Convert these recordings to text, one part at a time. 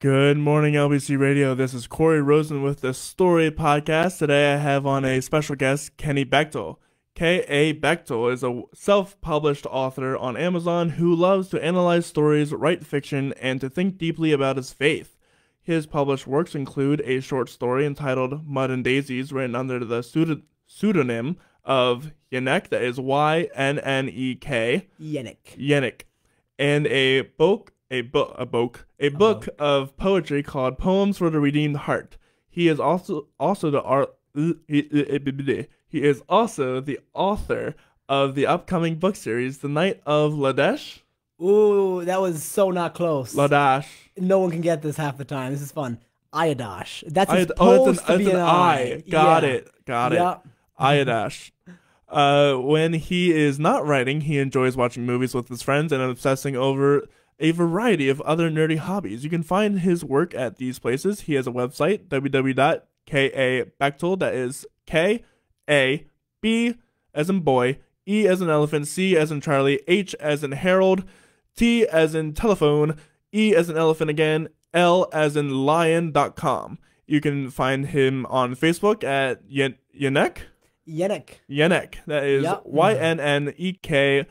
Good morning, LBC Radio. This is Cory Rosen with the Story Podcast. Today I have on a special guest, Kenny Bechtel. K.A. Bechtel is a self published author on Amazon who loves to analyze stories, write fiction, and to think deeply about his faith. His published works include a short story entitled Mud and Daisies, written under the pseudo- pseudonym of Ynnek, that is Y N N E K. Ynnek. Ynnek, and a book, a book, a book, a book of poetry called Poems for the Redeemed Heart. He is also also the art. He is also the author of the upcoming book series, The Knight of Ladesh. Ooh, that was so not close. Ladash. no one can get this half the time. This is fun. Iaddash. That's I, supposed oh, it's to an, be an an I. Got Yeah. it. Got Yep. it. Iaddash. Uh, when he is not writing, he enjoys watching movies with his friends and obsessing over a variety of other nerdy hobbies. You can find his work at these places. He has a website, www.kabechtel, that is K A B as in boy, E as in elephant, C as in Charlie, H as in Harold, T as in telephone, E as in elephant again, L as in lion.com. You can find him on Facebook at Yen- Ynnek. Ynnek. Ynnek. That is Yep. Y N N E K.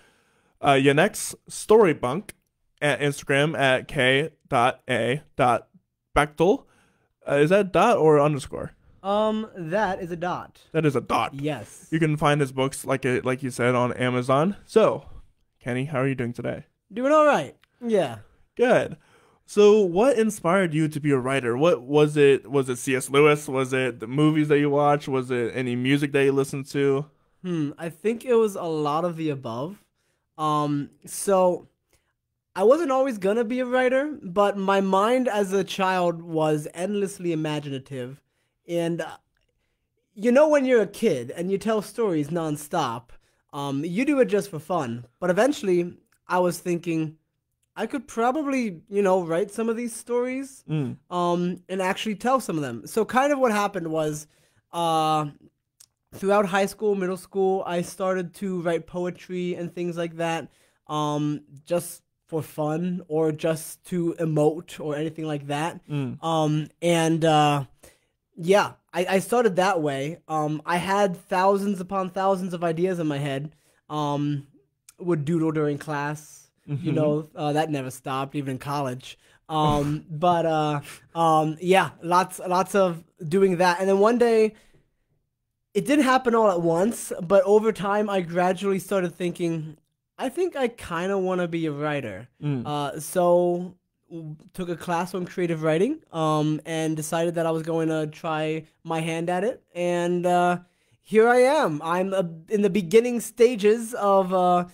Uh, Ynnek's Storybunk at Instagram at K dot A dot Bechtel. Uh, is that dot or underscore? Um, that is a dot. That is a dot. Yes. You can find his books, like it, like you said, on Amazon. So, Kenny, how are you doing today? Doing all right. Yeah. Good. So, what inspired you to be a writer? What was it? Was it C.S. Lewis? Was it the movies that you watched? Was it any music that you listened to? Hmm. I think it was a lot of the above. Um. So, I wasn't always gonna be a writer, but my mind as a child was endlessly imaginative, and uh, you know when you're a kid and you tell stories nonstop, um, you do it just for fun. But eventually, I was thinking, I could probably, you know, write some of these stories Mm. um, and actually tell some of them. So kind of what happened was, uh, throughout high school, middle school, I started to write poetry and things like that, um, just for fun or just to emote or anything like that. Mm. Um, and uh, yeah, I, I started that way. Um, I had thousands upon thousands of ideas in my head. Um, would doodle during class. You Mhm. know, uh, that never stopped, even in college. Um, but uh, um, yeah, lots lots of doing that. And then one day, it didn't happen all at once, but over time, I gradually started thinking, I think I kind of want to be a writer. Mm. Uh, so took a class on creative writing um, and decided that I was going to try my hand at it. And uh, here I am. I'm uh, in the beginning stages of uh,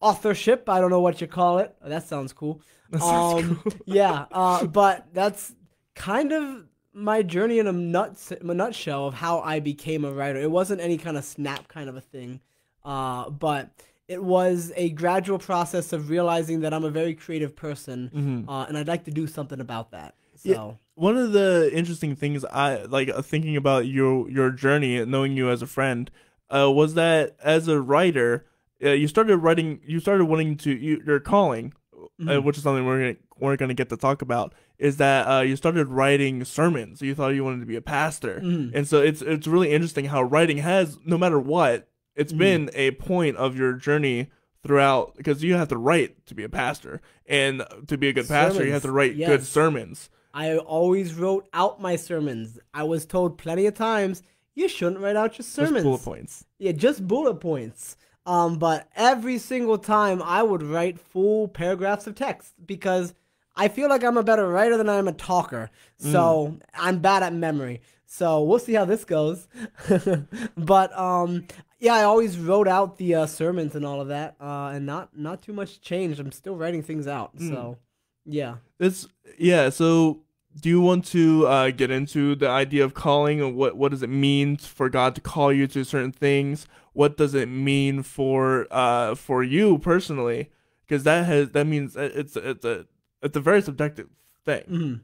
authorship. I don't know what you call it. That sounds cool. That sounds Um, cool. yeah, uh, but that's kind of my journey in a, nuts, a nutshell of how I became a writer. It wasn't any kind of snap kind of a thing, uh, but it was a gradual process of realizing that I'm a very creative person, Mhm. uh, and I'd like to do something about that. So, Yeah. One of the interesting things I like uh, thinking about your your journey, knowing you as a friend, uh, was that as a writer, uh, you started writing. You started wanting to you, your calling, uh, Mhm. which is something we're gonna, we're going to get to talk about. Is that uh, you started writing sermons? You thought you wanted to be a pastor, Mhm. and so it's it's really interesting how writing has no matter what, it's Mhm. been a point of your journey throughout because you have to write to be a pastor, and to be a good pastor, you have to Sermons, write good sermons. I always wrote out my sermons. I was told plenty of times you shouldn't write out your sermons. Just bullet points. Yeah, just bullet points. Um, but every single time I would write full paragraphs of text because I feel like I'm a better writer than I am a talker. So I'm bad at memory. So we'll see how this goes. but um, yeah, I always wrote out the uh, sermons and all of that, uh, and not not too much changed. I'm still writing things out. So yeah. It's yeah. So, do you want to uh, get into the idea of calling and what what does it mean for God to call you to certain things? What does it mean for uh for you personally? Because that has that means uh, it's it's a it's a very subjective thing. Mhm.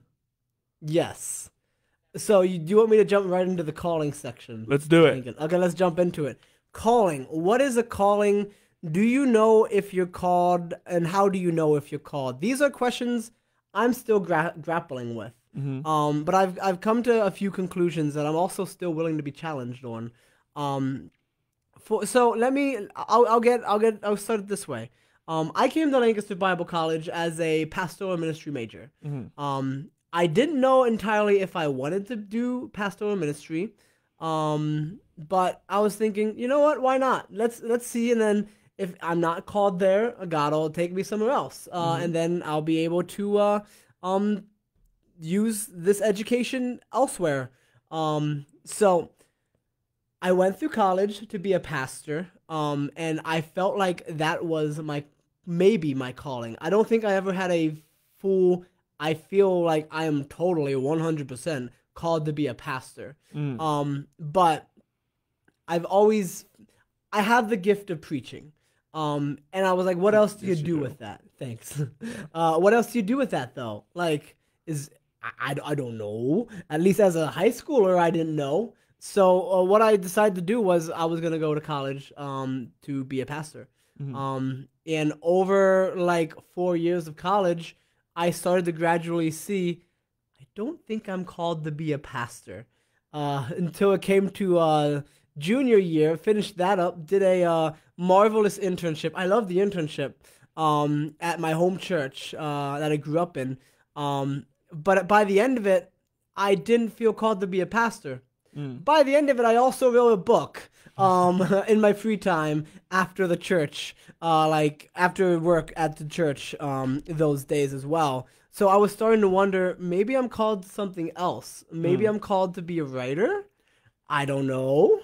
Yes. So you do you want me to jump right into the calling section? Let's do it. Okay, let's jump into it. Calling. What is a calling? Do you know if you're called, and how do you know if you're called? These are questions I'm still gra- grappling with. Mhm. Um, but I've I've come to a few conclusions that I'm also still willing to be challenged on. Um, for so let me I'll I'll get I'll get I'll start it this way. Um, I came to Lancaster Bible College as a pastoral ministry major. Mhm. Um, I didn't know entirely if I wanted to do pastoral ministry. Um, but I was thinking, you know what? Why not? Let's let's see, and then if I'm not called there, God will take me somewhere else, uh, and then I'll be able to uh, um use this education elsewhere. Um, so I went through college to be a pastor, um, and I felt like that was my maybe my calling. I don't think I ever had a full. I feel like I am totally one hundred percent called to be a pastor. Mm. Um, but I've always I have the gift of preaching. Um, and I was like, what else do you Yes, you do do. with that? Thanks. uh, what else do you do with that though? Like, is I, I, I don't know. At least as a high schooler, I didn't know. So uh, what I decided to do was I was gonna go to college um, to be a pastor. Mhm. Um, and over like four years of college, I started to gradually see I don't think I'm called to be a pastor. Uh, until it came to uh, junior year, finished that up, did a uh, marvelous internship. I love the internship um, at my home church uh, that I grew up in. Um, but by the end of it, I didn't feel called to be a pastor. Mm. By the end of it, I also wrote a book um, in my free time after the church, uh, like after work at the church um, those days as well. So I was starting to wonder maybe I'm called to something else. Maybe Hmm. I'm called to be a writer. I don't know.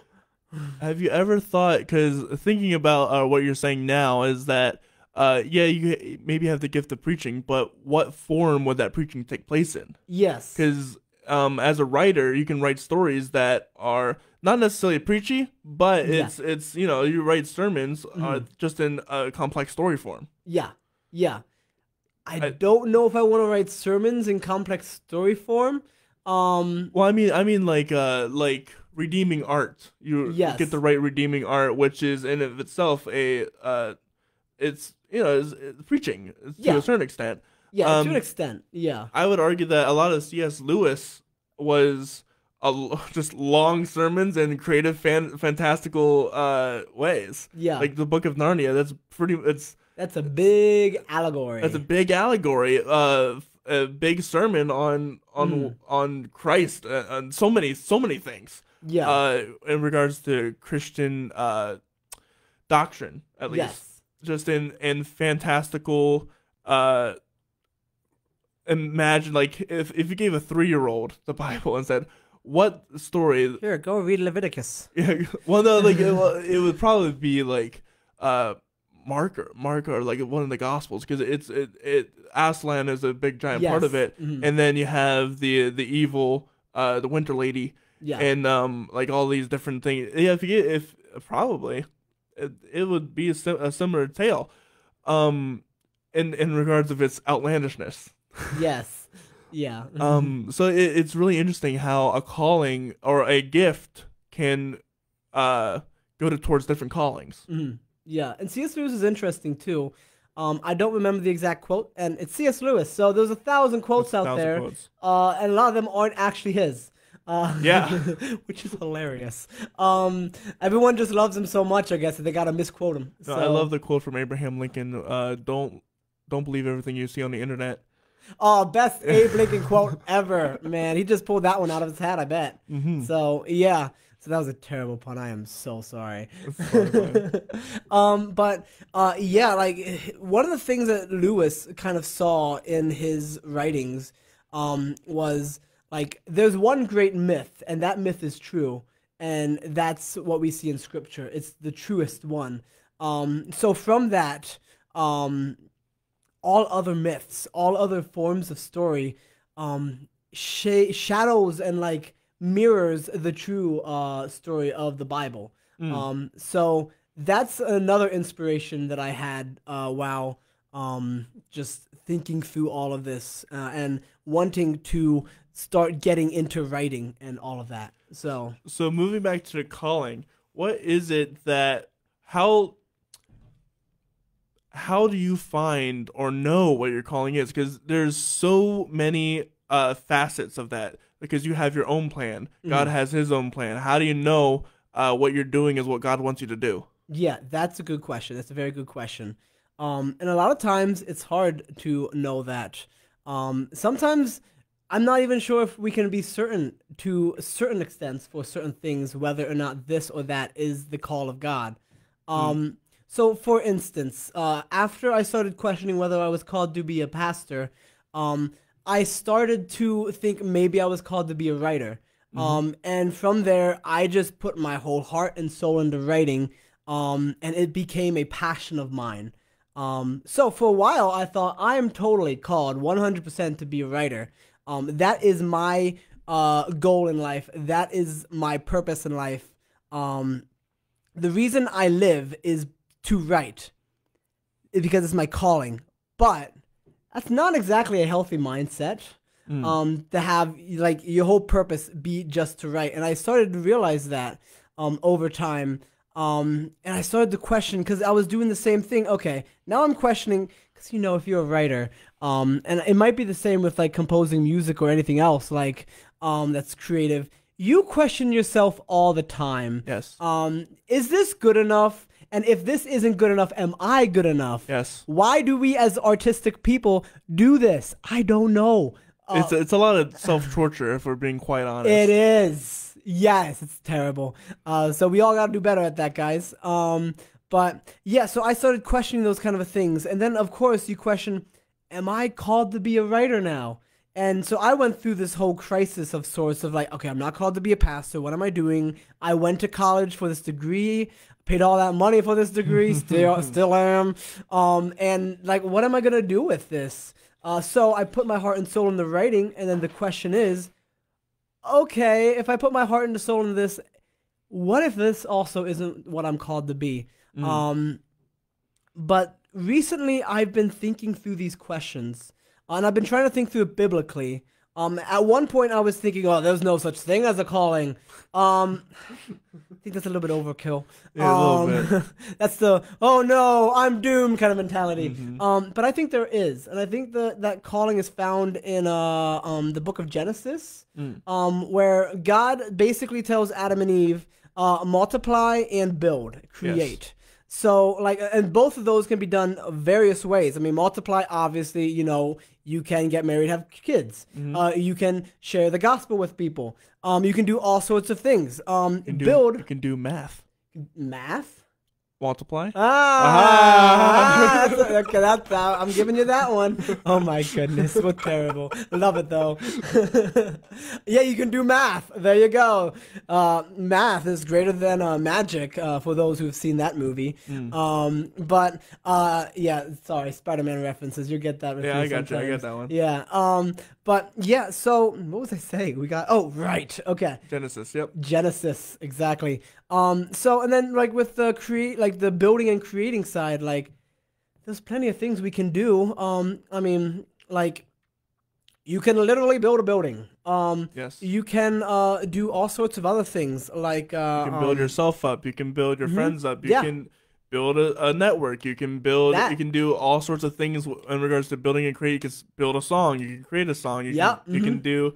Have you ever thought? Because thinking about uh, what you're saying now is that, uh, yeah, you maybe have the gift of preaching, but what form would that preaching take place in? Yes. Because um, as a writer, you can write stories that are not necessarily preachy, but Yeah. it's it's you know you write sermons uh, just in a complex story form. Yeah, yeah. I, I- don't know if I want to write sermons in complex story form. Um, Well, I mean, I mean, like, uh, like redeeming art. You Yes. get the right redeeming art, which is in of itself a, uh, it's you know, it's, it's preaching to Yeah. a certain extent. yeah, to Um, an extent. Yeah, I would argue that a lot of C.S. Lewis was a just long sermons in creative, fan, fantastical uh ways. yeah. Like the Book of Narnia. That's pretty. It's that's a big allegory. that's a big allegory. Uh, a big sermon on on Mm. on Christ uh, and so many so many things. Yeah. uh, in regards to Christian uh, doctrine, at least, yes. just in in fantastical. Uh, imagine like if if you gave a three year old the Bible and said, "What story?" Here, go read Leviticus. Yeah, well, no, like it, it would probably be like uh, Mark or Mark or like one of the Gospels because it's it it Aslan is a big giant part of Yes. it, Mhm. and then you have the the evil uh the Winter Lady Yeah. and um like all these different things. Yeah, if you if probably it, it would be a, sim- a similar tale, um, in in regards of its outlandishness. yes. Yeah. Um, so it, it's really interesting how a calling or a gift can uh go to towards different callings. Mhm. Yeah, and C.S. Lewis is interesting too. Um, I don't remember the exact quote, and it's C.S. Lewis, so there's a thousand quotes out Thousand there, quotes. uh, and a lot of them aren't actually his. Uh, Yeah. which is hilarious. Um, everyone just loves him so much, I guess, that they gotta misquote him. No, So, I love the quote from Abraham Lincoln. Uh, don't don't believe everything you see on the internet. Oh, best Abe Lincoln quote ever, man. He just pulled that one out of his hat, I bet. Mhm. So yeah. So that was a terrible pun. I am so sorry. Sorry, um, but uh, yeah, like one of the things that Lewis kind of saw in his writings um, was like there's one great myth, and that myth is true, and that's what we see in Scripture. It's the truest one. Um, so from that, um, all other myths, all other forms of story, um, sh- shadows and like mirrors the true uh, story of the Bible. Mm. Um, so that's another inspiration that I had uh, while um, just thinking through all of this uh, and wanting to start getting into writing and all of that. So so moving back to the calling, what is it that how how do you find or know what your calling is? Because there's so many uh, facets of that. Because you have your own plan, God Mhm. has His own plan. How do you know uh, what you're doing is what God wants you to do? Yeah, that's a good question. That's a very good question. Um, and a lot of times it's hard to know that. Um, sometimes I'm not even sure if we can be certain to certain extents for certain things whether or not this or that is the call of God. Um, So, for instance, uh, after I started questioning whether I was called to be a pastor, um, I started to think maybe I was called to be a writer. Um, and from there, I just put my whole heart and soul into writing, um, and it became a passion of mine. Um, so for a while, I thought I am totally called 100% to be a writer. Um, that is my uh, goal in life. That is my purpose in life. Um, the reason I live is to write, because it's my calling. But that's not exactly a healthy mindset. Um, to have like your whole purpose be just to write, and I started to realize that um, over time. Um, and I started to question because I was doing the same thing. Okay, now I'm questioning because you know if you're a writer, um, and it might be the same with like composing music or anything else like um that's creative. You question yourself all the time. Yes. Um, is this good enough? And if this isn't good enough, am I good enough? Yes. Why do we as artistic people do this? I don't know. Uh, It's it's a lot of self torture if we're being quite honest. it is. Yes, it's terrible. Uh, so we all got to do better at that, guys. Um, but yeah, so I started questioning those kind of things, and then of course you question, am I called to be a writer now? And so I went through this whole crisis of sorts of like, okay, I'm not called to be a pastor. What am I doing? I went to college for this degree, paid all that money for this degree, still still am. Um, and like, what am I gonna do with this? Uh, so I put my heart and soul into writing, and then the question is, okay, if I put my heart and soul into this, what if this also isn't what I'm called to be? Um, but recently I've been thinking through these questions, and I've been trying to think through it biblically. Um, at one point I was thinking, oh, there's no such thing as a calling. Um, I think that's a little bit overkill. Yeah, a little um, that's the oh no, I'm doomed kind of mentality. Um, but I think there is, and I think that that calling is found in uh um the book of Genesis, um where God basically tells Adam and Eve, uh, multiply and build, create. So like, and both of those can be done various ways. I mean, multiply, obviously, you know, you can get married, have kids. Uh, you can share the gospel with people. Um, you can do all sorts of things. Um, You do, build You can do math. math. Multiply. Ah, that's- okay, that's that. I'm giving you that one. Oh my goodness, what terrible. Love it though. yeah, you can do math. There you go. Uh, math is greater than uh, magic uh, for those who've seen that movie. Hmm. Um, but uh, yeah, sorry, Spider-Man references. You get that. Yeah, I got you. I sometimes. get that one. Yeah. Um, but yeah. So what was I saying? We got. Oh, right. Okay. Genesis. Yep. Genesis, exactly. Um, so and then like with the create, like the building and creating side, like there's plenty of things we can do. Um, I mean, like you can literally build a building. Um, Yes. you can uh do all sorts of other things, like uh, You can build um, yourself up. You can build your friends up. You Yeah. can build a, a network. You can build. That. You can do all sorts of things in regards to building and create. You can build a song. You can create a song. You Yeah, Can, You can do.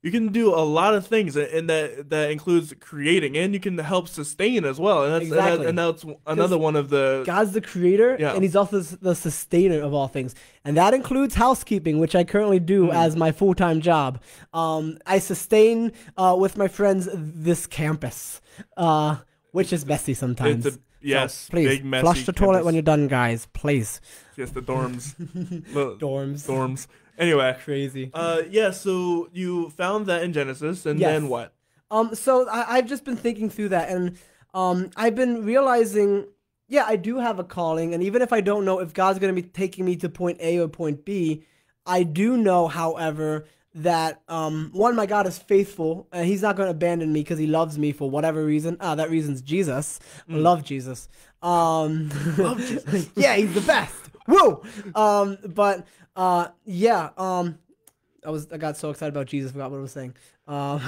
You can do a lot of things, and that that includes creating, and you can help sustain as well. And that's Exactly. and, that, and that's another one of the. God's the creator, Yeah. and He's also the sustainer of all things, and that includes housekeeping, which I currently do Hmm. as my full time job. Um, I sustain uh, with my friends this campus, uh, which is messy sometimes. A yes, So, please flush the toilet when you're done, guys. Please. Yes, the dorms. Dorms. dorms. Anyway, Crazy. uh, yeah. So you found that in Genesis, and Yes. then what? Um, so I, I've just been thinking through that, and um, I've been realizing, yeah, I do have a calling, and even if I don't know if God's going to be taking me to point A or point B, I do know, however, that um, one, my God is faithful, and He's not going to abandon me because He loves me for whatever reason. Ah, that reason's Jesus. I love Jesus. Um, love Jesus. yeah, He's the best. Woo. Um, but uh, yeah. Um, I was I got so excited about Jesus, forgot what I was saying. Um,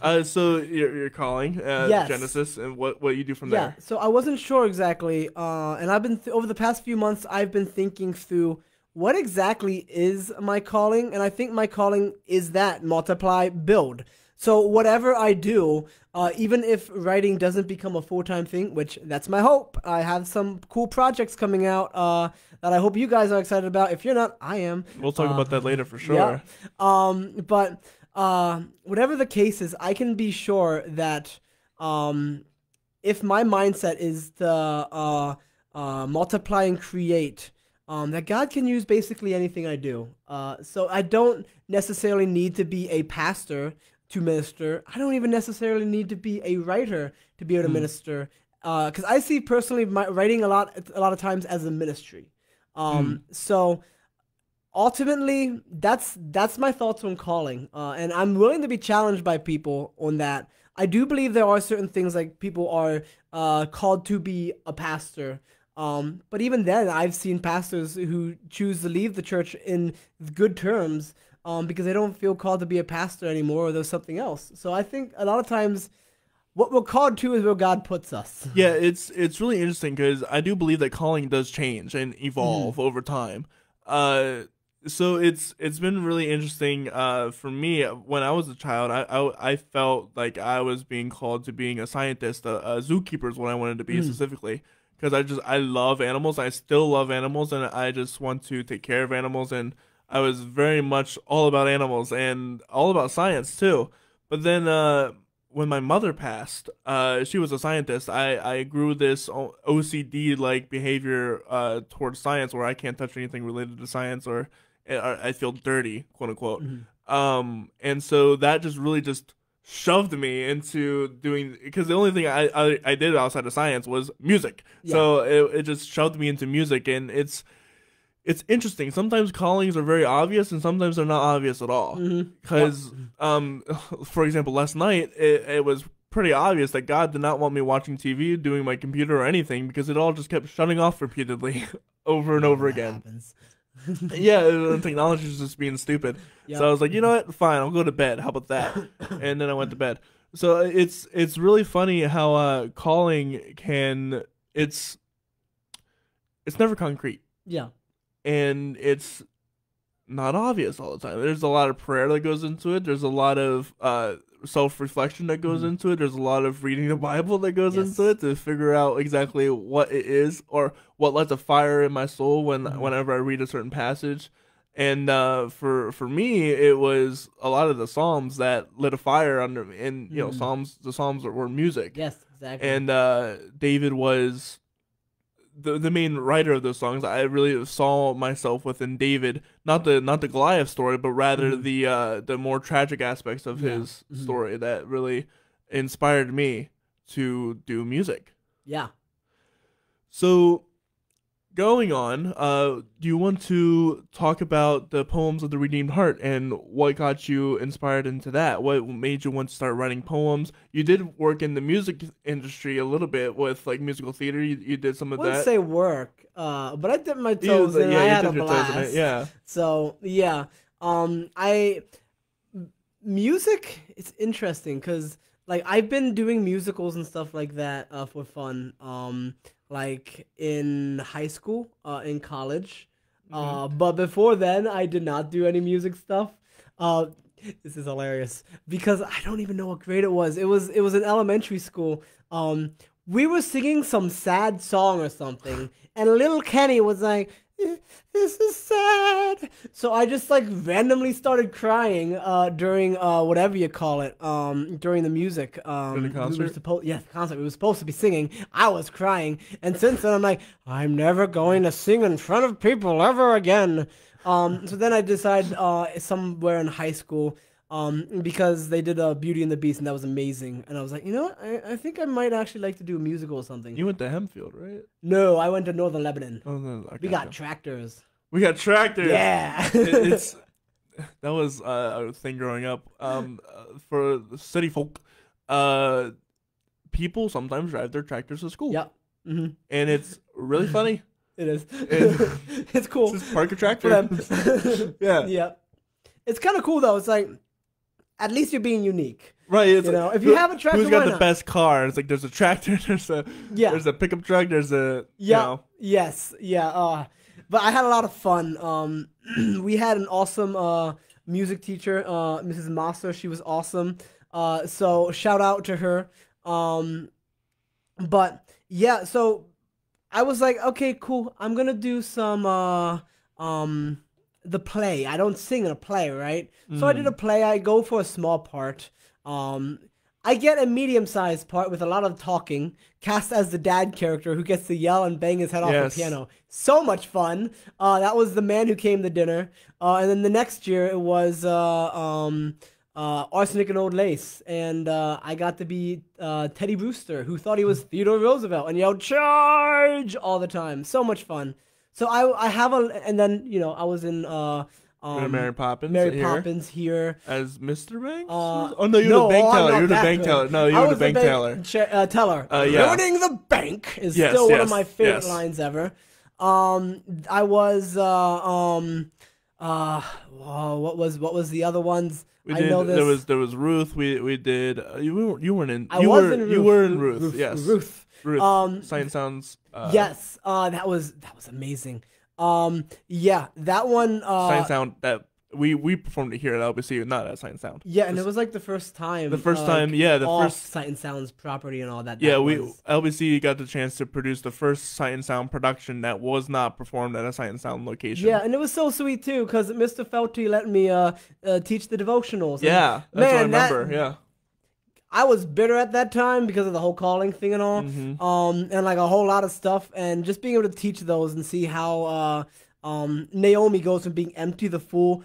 Uh, so you're, you're calling uh, Yes. Genesis, and what what you do from yeah. there? So I wasn't sure exactly, uh, and I've been th- over the past few months. I've been thinking through what exactly is my calling, and I think my calling is that multiply, build. So whatever I do, uh, even if writing doesn't become a full time thing, which that's my hope. I have some cool projects coming out uh, that I hope you guys are excited about. If you're not, I am. We'll talk Uh, about that later for sure. Yeah. Um, but uh, whatever the case is, I can be sure that um, if my mindset is to uh, uh, multiply and create, um, that God can use basically anything I do. Uh, so I don't necessarily need to be a pastor to minister. I don't even necessarily need to be a writer to be able to minister. Because I see personally my writing a lot, a lot of times as a ministry. Um, So ultimately that's that's my thoughts on calling uh, and i'm willing to be challenged by people on that i do believe there are certain things like people are uh, called to be a pastor um, but even then i've seen pastors who choose to leave the church in good terms um, because they don't feel called to be a pastor anymore or there's something else so i think a lot of times what we're called to is where god puts us Yeah, it's it's really interesting because I do believe that calling does change and evolve over time. Uh, so it's it's been really interesting. Uh, for me when I was a child, I I, I felt like I was being called to being a scientist, a, a zookeeper is what I wanted to be specifically. Because I just I love animals. I still love animals, and I just want to take care of animals. And I was very much all about animals and all about science too. But then uh, when my mother passed, uh, she was a scientist. I, I grew this OCD like behavior uh, towards science where I can't touch anything related to science or, or I feel dirty, quote unquote. Um, and so that just really just shoved me into doing because the only thing I, I, I did outside of science was music. So it, it just shoved me into music and it's it's interesting. Sometimes callings are very obvious, and sometimes they're not obvious at all. Because, um, for example, last night it, it was pretty obvious that God did not want me watching TV, doing my computer, or anything because it all just kept shutting off repeatedly, over and over That again. yeah, the technology is just being stupid. Yep. So I was like, you know what? Fine, I'll go to bed. How about that? and then I went to bed. So it's it's really funny how uh, calling can it's it's never concrete yeah and it's not obvious all the time. There's a lot of prayer that goes into it. There's a lot of uh, self reflection that goes into it. There's a lot of reading the Bible that goes Yes. into it to figure out exactly what it is or what lights a fire in my soul when whenever I read a certain passage. And uh, for for me, it was a lot of the Psalms that lit a fire under me. And you know, Psalms the Psalms were music yes exactly and uh, David was the the main writer of those songs. I really saw myself within David, not the not the Goliath story, but rather the uh, the more tragic aspects of Mm-hmm. Yeah. his Mhm. story that really inspired me to do music. yeah So, going on, uh, do you want to talk about the poems of the Redeemed Heart and what got you inspired into that? What made you want to start writing poems? You did work in the music industry a little bit with like musical theater. You, you did some I of wouldn't that. say work, uh, but I did my You- toes in. and I you had a dipped your toes in blast. Yeah. So yeah, um, I music. It's interesting because like I've been doing musicals and stuff like that uh, for fun. Um, like in high school, uh, in college. Uh, but before then, I did not do any music stuff. Uh, this is hilarious because I don't even know what grade it was. It was it was in elementary school. Um, we were singing some sad song or something, and little Kenny was like, "Eh, "This is sad." So I just like randomly started crying uh, during uh, whatever you call it um, during the music. Um, During the we were concert? yeah, the concert. We were supposed to be singing. I was crying, and since then I'm like, I'm never going to sing in front of people ever again. Um, so then I decided uh, somewhere in high school, um, because they did a Beauty and the Beast, and that was amazing. And I was like, you know what? I, I think I might actually like to do a musical or something. You went to Hempfield, right? no, I went to Northern Lebanon. Oh no, We got tractors. we got tractors. Yeah. It- it's that was uh, a thing growing up. Um, uh, for city folk, uh, people sometimes drive their tractors to school. yep. hmm and it's really funny. It is. It- it's cool. Just park a tractor. yeah. yeah. It's kind of cool though. It's like at least you're being unique. Right. It's You know, like, if you who- have a tractor, who's got the not? best car? It's like there's a tractor, there's a Yeah. there's a pickup truck, there's a you Yeah. know, Yes. Yeah. Uh, but I had a lot of fun. Um, we had an awesome uh, music teacher, uh, Mrs. Master. She was awesome. Uh, so shout out to her. Um, but yeah, so I was like, okay, cool. I'm gonna do some uh, um, the play. I don't sing in a play, right? So I did a play. I go for a small part. Um, I get a medium-sized part with a lot of talking, cast as the dad character who gets to yell and bang his head off Yes. the piano. So much fun. Uh, that was the man who came to dinner. Uh, and then the next year it was uh, um, uh, Arsenic and Old Lace, and uh, I got to be uh, Teddy Brewster, who thought he was Theodore Roosevelt and yelled "Charge" all the time. So much fun. So I I have a and then you know I was in uh um, Mary Poppins Mary here Poppins here. as Mr. Banks. Uh, oh no, you were no, the bank teller. not You were the bank good. teller. No, you I were the bank teller. cha- uh, teller. Uh, yeah. Ruining the bank is Yes, still one of my favorite yes. lines ever. Um, I was uh, um, uh, oh, what was what was the other ones? We I did. know this. There was there was Ruth. We we did. Uh, you were you weren't in. I you was were in Ruth. you were in Ruth. yes. Ruth. Ruth. Um, Sight and Sounds. Uh, yes. Uh, that was that was amazing. Um, yeah, that one. Uh, Sign sound that we we performed it here at LBC, not at Sight and Sound. Yeah, and it was like the first time. The first uh, time, yeah, the first Sight and Sounds property and all that. Yeah, that we was. LBC got the chance to produce the first Sight and Sound production that was not performed at a Sight and Sound location. Yeah, and it was so sweet too, because Mr. Felty let me uh, uh teach the devotionals. And yeah, that's Man, what I that- remember. yeah, I was bitter at that time because of the whole calling thing and all, Mhm. um, and like a whole lot of stuff, and just being able to teach those and see how uh, um, Naomi goes from being empty the fool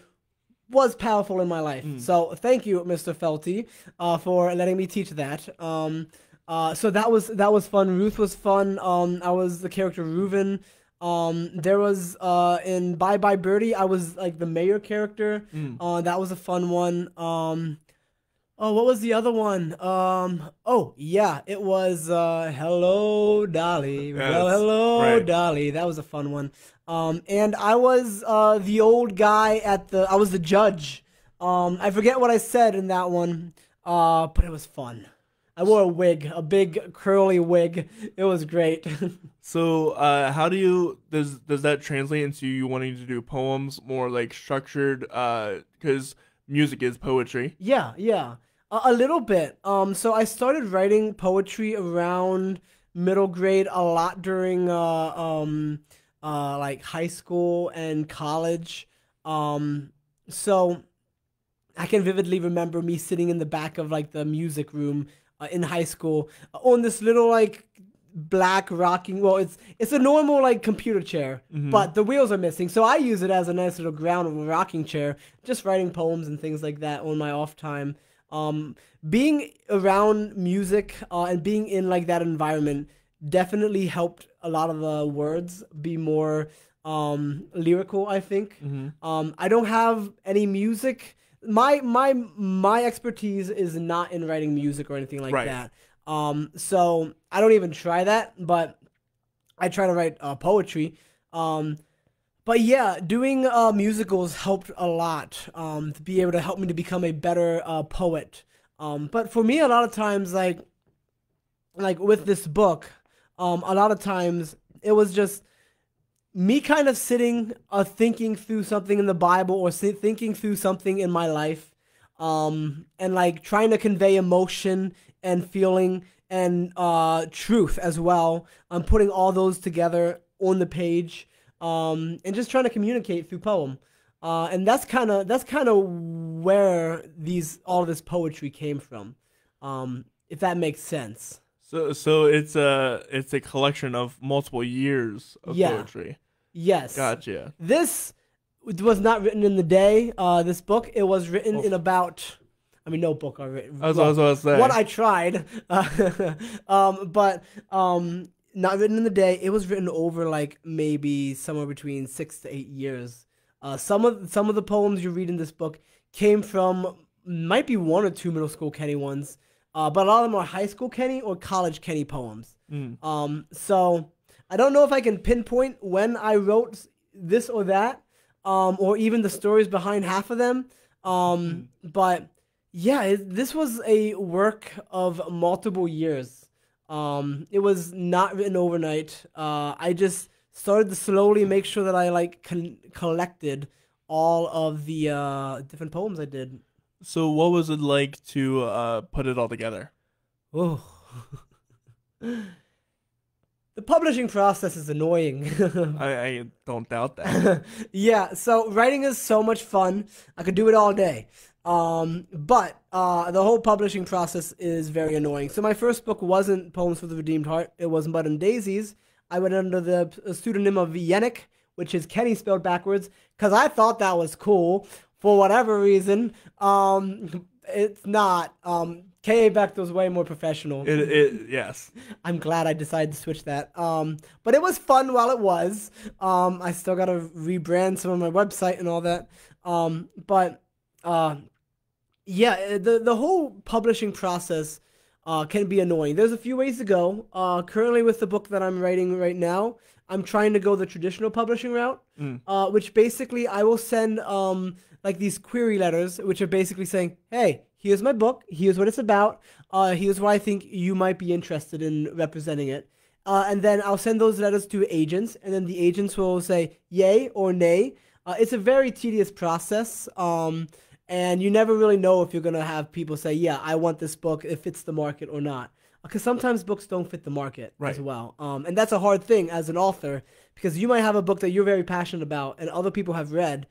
was powerful in my life. Mm. So thank you, Mr. Felty, uh, for letting me teach that. Um, uh, so that was that was fun. Ruth was fun. Um, I was the character Reuven. Um, there was uh, in Bye Bye Birdie, I was like the mayor character. Mm. Uh, that was a fun one. Oh, what was the other one? Um, oh yeah, it was uh, Hello Dolly. Yes, Hello, hello right. Dolly. That was a fun one. Um, and I was uh, the old guy at the. I was the judge. Um, I forget what I said in that one. Uh, but it was fun. I wore a wig, a big curly wig. It was great. So, uh, how do you does does that translate into you wanting to do poems more like structured? Because music is poetry. Yeah, yeah, a, a little bit. Um, so I started writing poetry around middle grade a lot during uh um uh like high school and college. Um, so I can vividly remember me sitting in the back of like the music room uh, in high school on this little like black rocking well it's it's a normal like computer chair Mhm. but the wheels are missing so i use it as a nice little ground rocking chair just writing poems and things like that on my off time um being around music uh, and being in like that environment definitely helped a lot of the words be more um lyrical i think Mhm. um i don't have any music my my my expertise is not in writing music or anything like Right. that um so i don't even try that but i try to write uh, poetry um but yeah, doing uh, musicals helped a lot um, to be able to help me to become a better uh, poet. Um, but for me, a lot of times, like, like with this book, um, a lot of times it was just me kind of sitting, uh, thinking through something in the Bible or thinking through something in my life, um, and like trying to convey emotion and feeling and uh, truth as well. I'm putting all those together on the page um, and just trying to communicate through poem. Uh, and that's kind of that's kind of where these all this poetry came from, um, if that makes sense. So so it's a it's a collection of multiple years of Yeah. poetry. Yes. Gotcha. This was not written in the day. Uh, this book it was written Oh. in about. I mean, no book written. I was, I was about to say. what I tried, uh, um, but um, not written in the day. It was written over like maybe somewhere between six to eight years. Uh, some of some of the poems you read in this book came from might be one or two middle school Kenny ones, uh, but a lot of them are high school Kenny or college Kenny poems. Mm. Um, so I don't know if I can pinpoint when I wrote this or that, um, or even the stories behind half of them. Um, but Yeah, it, this was a work of multiple years. Um, it was not written overnight. Uh, I just started to slowly make sure that I like con- collected all of the uh, different poems I did. So, what was it like to uh, put it all together? Oh. the publishing process is annoying. I, I don't doubt that. yeah, so writing is so much fun. I could do it all day. Um, but uh, the whole publishing process is very annoying. So my first book wasn't Poems for the Redeemed Heart. It was Mud and Daisies. I went under the pseudonym of Ynnek, which is Kenny spelled backwards, because I thought that was cool for whatever reason. Um, it's not. Um, K.A. Bechtel's way more professional. It, it, yes. I'm glad I decided to switch that. Um, but it was fun while it was. Um, I still got to rebrand some of my website and all that. Um, but uh, yeah, the the whole publishing process uh, can be annoying. There's a few ways to go. Uh, currently, with the book that I'm writing right now, I'm trying to go the traditional publishing route, Mm. uh, which basically I will send um, like these query letters, which are basically saying, "Hey, here's my book. Here's what it's about. Uh, here's why I think you might be interested in representing it." Uh, and then I'll send those letters to agents, and then the agents will say yay or nay. Uh, it's a very tedious process, um, and you never really know if you're gonna have people say, "Yeah, I want this book. It fits the market or not." Because sometimes books don't fit the market as well, um, and that's a hard thing as an author because you might have a book that you're very passionate about, and other people have read.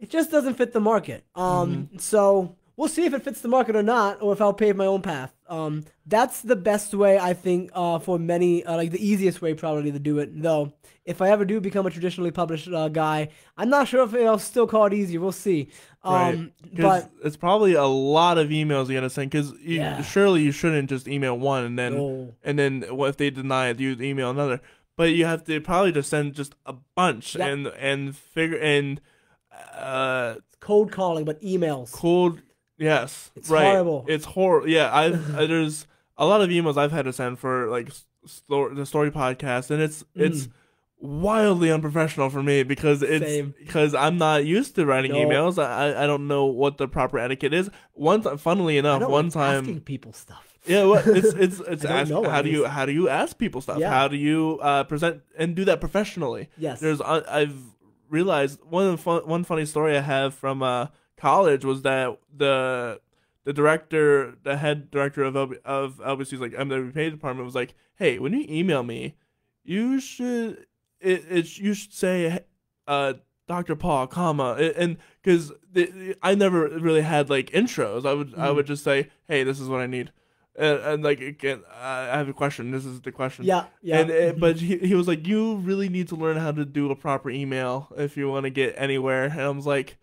It just doesn't fit the market. Um, So we'll see if it fits the market or not, or if I'll pave my own path. Um, that's the best way I think uh, for many, uh, like the easiest way probably to do it. Though, if I ever do become a traditionally published uh, guy, I'm not sure if I'll still call it easy. We'll see. Right. Um, 'Cause but it's probably a lot of emails you gotta send. Because Yeah. surely you shouldn't just email one and then No. and then what if they deny it? You email another. But you have to probably just send just a bunch Yep. and and figure and uh cold calling, but emails. cold. Yes, It's right. horrible. It's horrible. Yeah, I've uh, there's a lot of emails I've had to send for like sto- the story podcast, and it's it's wildly unprofessional for me because it's Same. because I'm not used to writing No. emails. I I- I don't know what the proper etiquette is. Once, funnily I enough, one like time. asking people stuff. Yeah, well, it's it's it's I ask, know how do you how do you ask people stuff? Yeah. How do you uh, present and do that professionally? Yes. There's uh, I've realized one of the fun, one funny story I have from uh, college was that the the director, the head director of LB, of LBC's like MWPA department was like, "Hey, when you email me, you should it, it you should say uh Dr. Paul, comma, and because I never really had like intros. I would I Mhm. would just say, "Hey, this is what I need," and, and like again, I have a question. This is the question. Yeah, yeah. And uh, but he, he was like, you really need to learn how to do a proper email if you want to get anywhere. And I was like,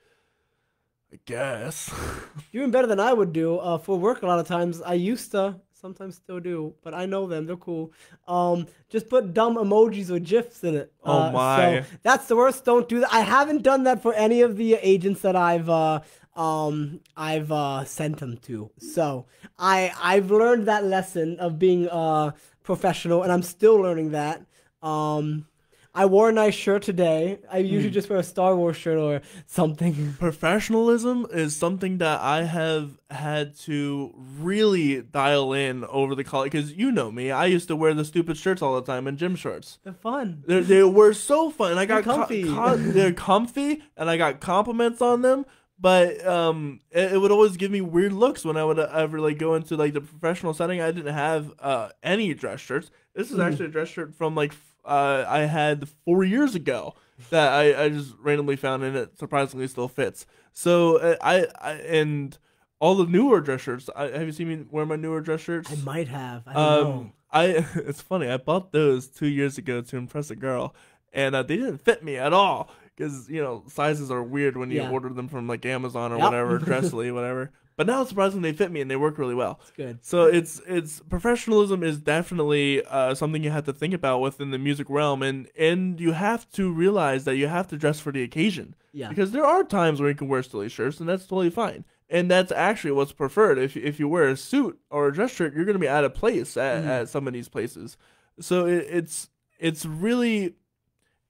I guess. You're doing better than I would do. Uh, for work, a lot of times I used to, sometimes still do, but I know them. They're cool. Um, just put dumb emojis or gifs in it. Oh Uh, my. So that's the worst. Don't do that. I haven't done that for any of the agents that I've uh, um I've uh, sent them to. So I I've learned that lesson of being uh professional, and I'm still learning that. Um. I wore a nice shirt today. I usually Hmm. just wear a Star Wars shirt or something. Professionalism is something that I have had to really dial in over the college because you know me. I used to wear the stupid shirts all the time and gym shorts. They're fun. They're, they were so fun. I got They're comfy. co- they're comfy, and I got compliments on them. But um, it, it would always give me weird looks when I would ever like go into like the professional setting. I didn't have uh any dress shirts. This is Mm. actually a dress shirt from like uh I had four years ago that I I just randomly found and it surprisingly still fits. So uh, I I and all the newer dress shirts. I, have you seen me wear my newer dress shirts? I might have. I don't know. Um, I it's funny. I bought those two years ago to impress a girl, and uh, they didn't fit me at all because you know sizes are weird when you Yeah. order them from like Amazon or Yep. whatever, Dressly, whatever. But now it's surprisingly they fit me and they work really well. It's good. So it's it's professionalism is definitely uh, something you have to think about within the music realm, and and you have to realize that you have to dress for the occasion. Yeah. Because there are times where you can wear silly shirts, and that's totally fine. And that's actually what's preferred. If if you wear a suit or a dress shirt, you're going to be out of place at, Mhm. at some of these places. So it, it's it's really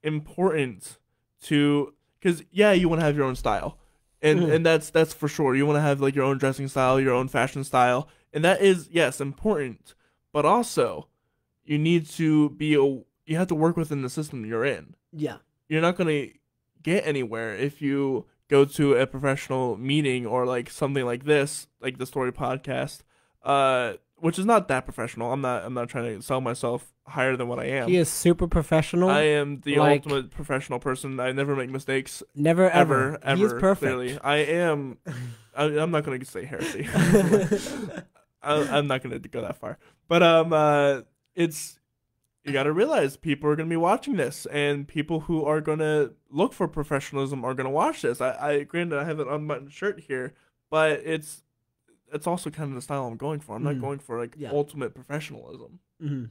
important to because yeah, you want to have your own style. And Mhm. and that's that's for sure. You want to have like your own dressing style, your own fashion style, and that is yes important. But also, you need to be a you have to work within the system you're in. Yeah. You're not gonna get anywhere if you go to a professional meeting or like something like this, like the story podcast, uh, which is not that professional. I'm not I'm not trying to sell myself higher than what I am. He is super professional. I am the Like- ultimate professional person. I never make mistakes Never ever, ever. ever. He perfect. Clearly, I am. I, I'm not gonna say heresy. I, I'm not gonna go that far, but um, uh, it's you got to realize people are gonna be watching this, and people who are gonna look for professionalism are gonna watch this. I, I granted I have an unbuttoned shirt here, but it's it's also kind of the style I'm going for. I'm not Mhm. going for like Yeah. ultimate professionalism. hmm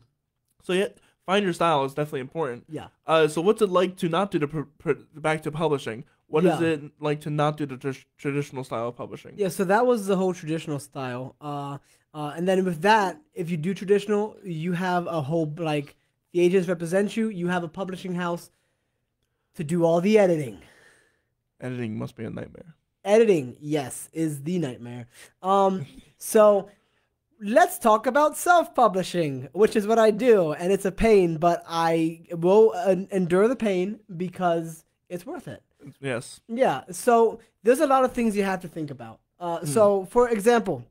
So yeah, find your style is definitely important. Yeah. Uh, so what's it like to not do the pr- pr- back to publishing? What is Yeah. it like to not do the tr- traditional style of publishing? Yeah, so that was the whole traditional style. Uh, uh, and then with that, if you do traditional, you have a whole like the agents represent you. You have a publishing house to do all the editing. Editing must be a nightmare. Editing, yes, is the nightmare. Um, so let's talk about self-publishing, which is what I do, and it's a pain, but I will uh, endure the pain because it's worth it. Yes. Yeah, so there's a lot of things you have to think about. Uh, So, for example,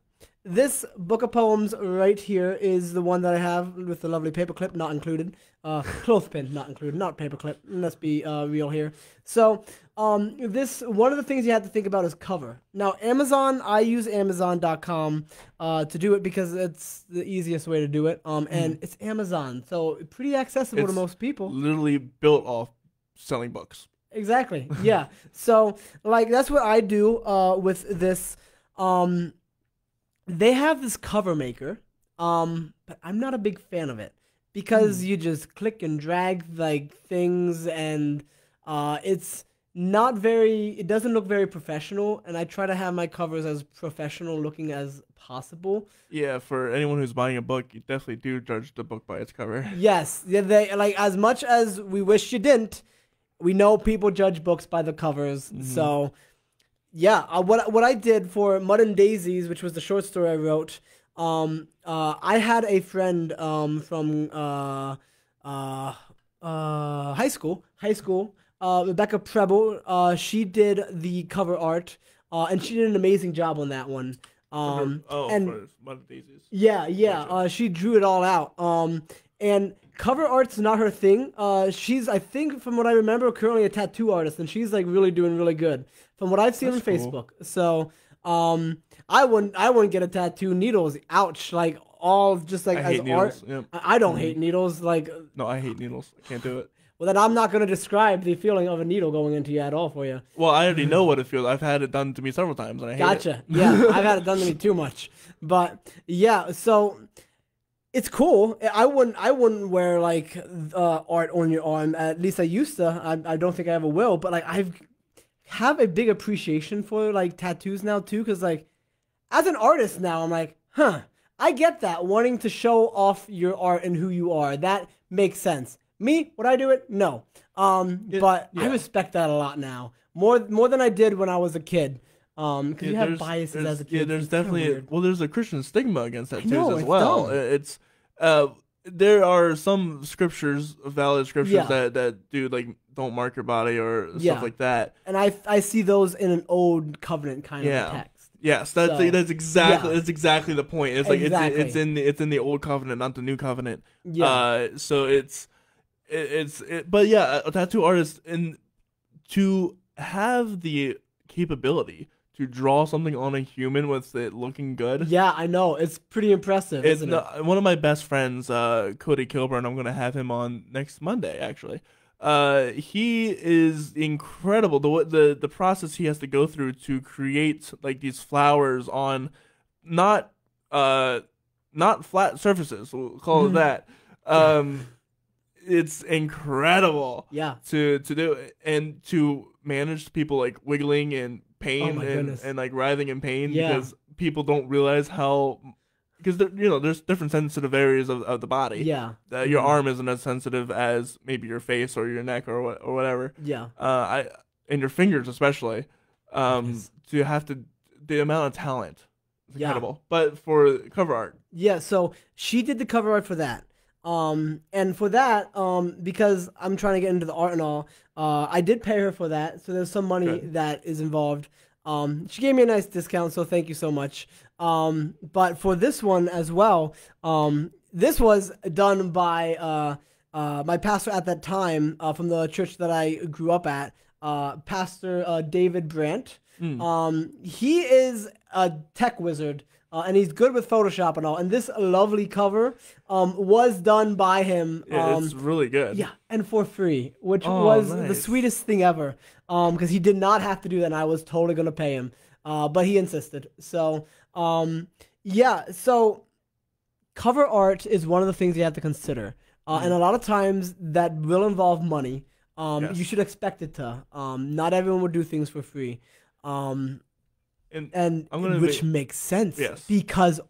this book of poems right here is the one that I have with the lovely paperclip not included, uh, clothespin not included, not paperclip. Let's be uh, real here. So, um, this one of the things you have to think about is cover. Now, Amazon, I use Amazon.com uh, to do it because it's the easiest way to do it, um, and it's Amazon, so pretty accessible to most people. Literally built off selling books. Exactly. Yeah. so like that's what I do uh with this um they have this cover maker um but I'm not a big fan of it because you just click and drag like things and uh it's not very it doesn't look very professional and I try to have my covers as professional looking as possible. Yeah, for anyone who's buying a book, you definitely do judge the book by its cover. Yes, yeah, they like as much as we wish you didn't. We know people judge books by the covers, so yeah. Uh, what what I did for Mud and Daisies, which was the short story I wrote, um, uh, I had a friend um from uh uh uh high school, high school, uh, Rebecca Preble. Uh, she did the cover art, uh, and she did an amazing job on that one. Um, oh, and Daisies. yeah, yeah. Uh, she drew it all out. Um, and cover art's not her thing. Uh, she's, I think, from what I remember, currently a tattoo artist, and she's like really doing really good from what I've seen That's on cool. Facebook. So, um, I wouldn't, I wouldn't get a tattoo. Needles, ouch! Like all just like I as art. Yep. I don't hate needles. Like, No, I hate needles. I can't do it. well, then I'm not gonna describe the feeling of a needle going into you at all for you. Well, I already know what it feels. I've had it done to me several times, and I hate it. Gotcha. Yeah, I've had it done to me too much. But yeah, so it's cool. I wouldn't. I wouldn't wear like uh, art on your arm. At least I used to. I, I don't think I ever will. But like I've have a big appreciation for like tattoos now too. Cause like as an artist now, I'm like, huh. I get that wanting to show off your art and who you are. That makes sense. Me, would I do it? No. Um, Yeah, but I respect that a lot now. More more than I did when I was a kid. Um, because Yeah, you have biases as a kid. Yeah, there's It's definitely weird. well, there's a Christian stigma against that know, as it's well. dumb. It's uh, there are some scriptures, valid scriptures Yeah. that that do like don't mark your body or Yeah. stuff like that. and I I see those in an old covenant kind Yeah. of text. Yes, that's So, that's exactly yeah. that's exactly the point. It's like Exactly. it's it's in the, it's in the old covenant, not the new covenant. Yeah. Uh, so it's it, it's it, but yeah, a tattoo artist and to have the capability to draw something on a human with it looking good. yeah, I know. It's pretty impressive, It's isn't no, one of my best friends, uh, Cody Kilburn. I'm gonna have him on next Monday, actually. Uh, he is incredible. The the the process he has to go through to create like these flowers on not uh not flat surfaces. We'll call it Mhm. that. Um, it's incredible? Yeah. to to do it and to manage people like wiggling and pain Oh and, goodness. and like writhing in pain Yeah. because people don't realize how because you know there's different sensitive areas of, of the body Yeah. uh, your Mhm. arm isn't as sensitive as maybe your face or your neck or what or whatever Yeah. uh i and your fingers especially Um, Yes. to have to the amount of talent is Yeah. incredible. But for cover art, Yeah, so she did the cover art for that. Um, and for that, um, because I'm trying to get into the art and all, uh, I did pay her for that. So there's some money Good. that is involved. Um, she gave me a nice discount, so thank you so much. Um, but for this one as well, um, this was done by uh, uh, my pastor at that time uh, from the church that I grew up at, uh, Pastor uh, David Brandt. Hmm. Um, he is a tech wizard. Uh, and he's good with Photoshop and all. And this lovely cover um, was done by him. yeah, Um, it's really good. yeah, and for free, which Oh, was the sweetest thing ever. Um, because he did not have to do that, and I was totally gonna pay him. Uh, but he insisted. So, um, yeah. So, cover art is one of the things you have to consider, uh, and a lot of times that will involve money. Um, Yes. you should expect it to. Um, not everyone will do things for free. Um, And and I'm which make- makes sense. Yes. Because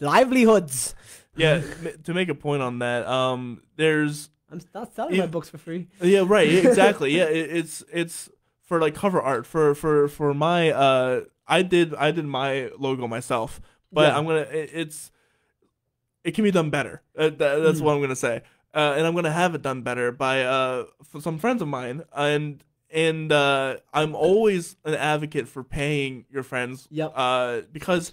livelihoods. yeah, to make a point on that, um, there's I'm not selling my books for free. Yeah, right. Exactly. yeah, it, it's it's for like cover art for for for my uh I did I did my logo myself, but Yeah. I'm gonna it, it's it can be done better. Uh, tha- that's Mhm. what I'm gonna say. Uh, and I'm gonna have it done better by uh some friends of mine and and uh I'm always an advocate for paying your friends Yep. uh because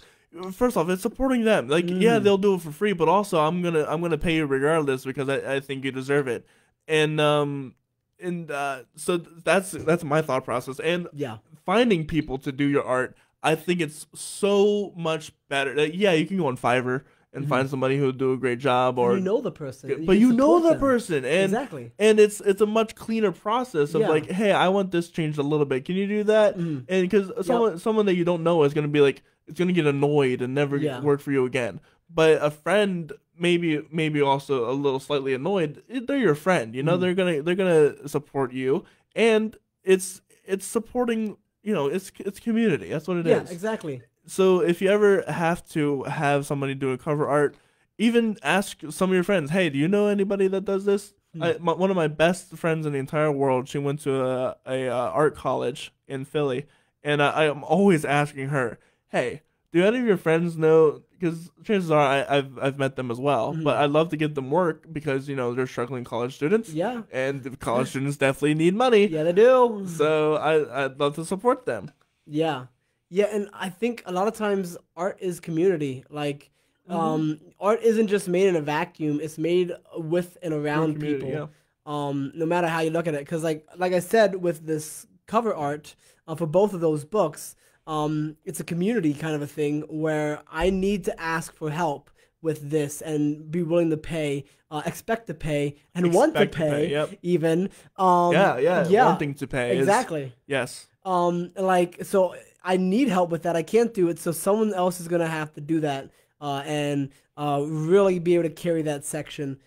first off it's supporting them like yeah Mm. they'll do it for free but also i'm gonna i'm gonna pay you regardless because i, I think you deserve it and um and uh so that's that's my thought process and Yeah. finding people to do your art i think it's so much better like, yeah you can go on fiverr and Mhm. find somebody who'll do a great job or you know the person, but you know the them. person and exactly. and it's it's a much cleaner process of Yeah. like hey i want this changed a little bit can you do that Mhm. and because someone someone that you don't know is gonna be like it's gonna get annoyed and never Yeah. work for you again but a friend maybe maybe also a little slightly annoyed they're your friend you know Mhm. they're gonna they're gonna support you and it's it's supporting you know it's it's community that's what it is. yeah, exactly. so if you ever have to have somebody do a cover art even ask some of your friends hey do you know anybody that does this Hmm. I, my, one of my best friends in the entire world she went to a, a uh, art college in philly and I, i'm always asking her hey do any of your friends know because chances are I, i've i've met them as well Mhm. but i'd love to give them work because you know they're struggling college students Yeah. and college students definitely need money Yeah, they do. so I, i'd love to support them Yeah. Yeah, and I think a lot of times art is community. Like Mhm. um art isn't just made in a vacuum, it's made with and around people. yeah. Um no matter how you look at it cuz like like I said with this cover art uh, for both of those books, um it's a community kind of a thing where I need to ask for help with this and be willing to pay, uh, expect to pay and want to Expect to pay, pay, yep. even um yeah yeah yeah wanting to pay is- exactly. yes. Um like so i need help with that. I can't do it. So someone else is gonna have to do that uh and uh really be able to carry that section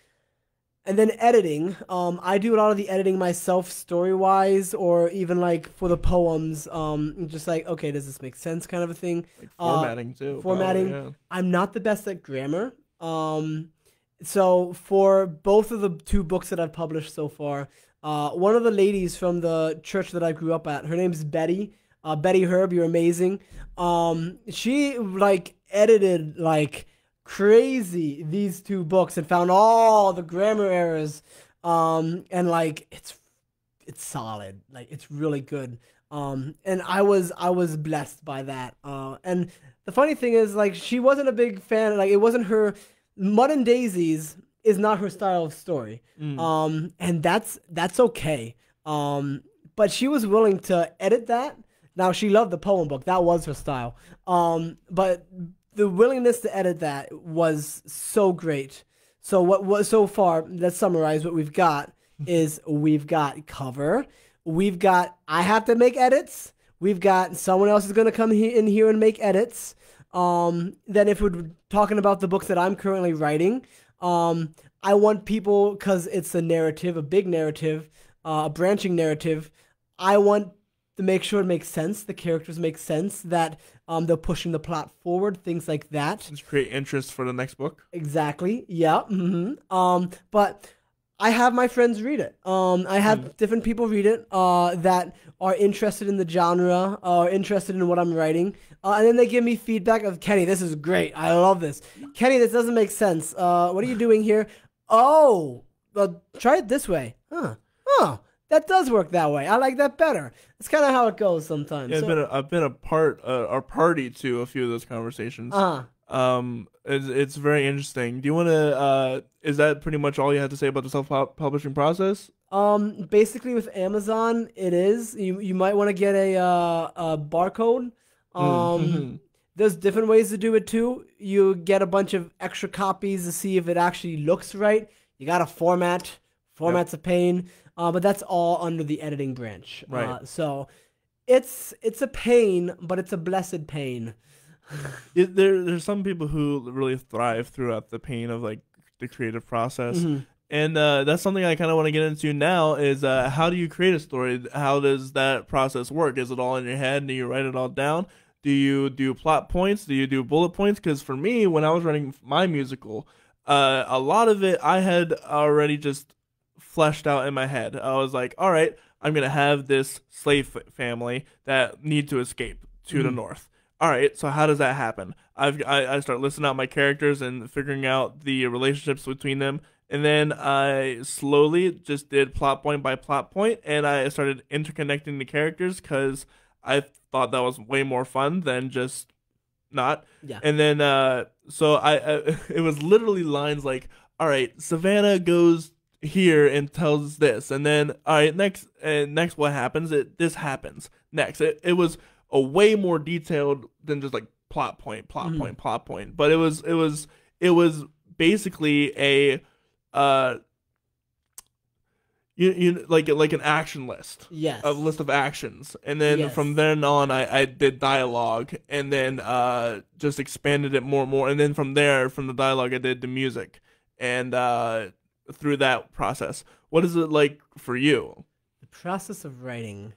and then editing um i do a lot of the editing myself story wise or even like for the poems um just like okay does this make sense kind of a thing like Uh, formatting too probably, formatting. yeah. I'm not the best at grammar. Um, so for both of the two books that I've published so far, uh, one of the ladies from the church that I grew up at, her name's Betty. Uh, Betty Herb, you're amazing. Um, she like edited like crazy these two books and found all the grammar errors. Um, and like it's it's solid. Like it's really good. Um, and I was I was blessed by that. Uh, and the funny thing is, like, she wasn't a big fan. Like, it wasn't her. Mud and Daisies is not her style of story. Mm. Um, and that's that's okay. Um, but she was willing to edit that. Now she loved the poem book. That was her style. Um, but the willingness to edit that was so great. So what was so far? Let's summarize what we've got. Is we've got cover. We've got I have to make edits. We've got someone else is gonna come he- in here and make edits. Um, then if we're talking about the books that I'm currently writing, um, I want people because it's a narrative, a big narrative, uh, a branching narrative. I want to make sure it makes sense. The characters make sense. That um, they're pushing the plot forward. Things like that. Just create interest for the next book Exactly. Yeah. hmm Um, but I have my friends read it. Um, I have Mm. different people read it uh, that are interested in the genre, or interested in what I'm writing, uh, and then they give me feedback of Kenny, this is great. I love this. Kenny, this doesn't make sense. Uh, what are you doing here? Oh, well, try it this way. Huh? Oh, that does work that way. I like that better. It's kind of how it goes sometimes. Yeah, I've So- been a, I've been a part uh, or party to a few of those conversations. uh, Um, it's, it's very interesting. Do you want to? Uh, is that pretty much all you have to say about the self publishing process? Um, basically with Amazon, it is. You you might want to get a uh, a barcode. Um, Mhm. there's different ways to do it too. You get a bunch of extra copies to see if it actually looks right. You got to format. Format's a pain. Uh, but that's all under the editing branch. Right. Uh, so it's it's a pain, but it's a blessed pain. It, there, there's some people who really thrive throughout the pain of like the creative process, Mhm. and uh, that's something I kind of want to get into now. Is uh, how do you create a story? How does that process work? Is it all in your head? Do you write it all down? Do you do plot points? Do you do bullet points? Because for me, when I was writing my musical, uh, a lot of it I had already just fleshed out in my head. I was like, all right, I'm gonna have this slave family that need to escape to the Mhm. north. All right, so how does that happen? I've I, I start listing out my characters and figuring out the relationships between them, and then I slowly just did plot point by plot point, and I started interconnecting the characters because I thought that was way more fun than just not. Yeah. And then uh, so I, I it was literally lines like, all right, Savannah goes here and tells this, and then all right, next and next what happens? It this happens next. It it was a way more detailed than just like plot point, plot Mhm. point, plot point. But it was it was it was basically a uh you, you like like an action list Yes. a list of actions and then Yes. from then on I, I did dialogue and then uh just expanded it more and more and then from there from the dialogue i did the music and uh through that process what is it like for you The process of writing.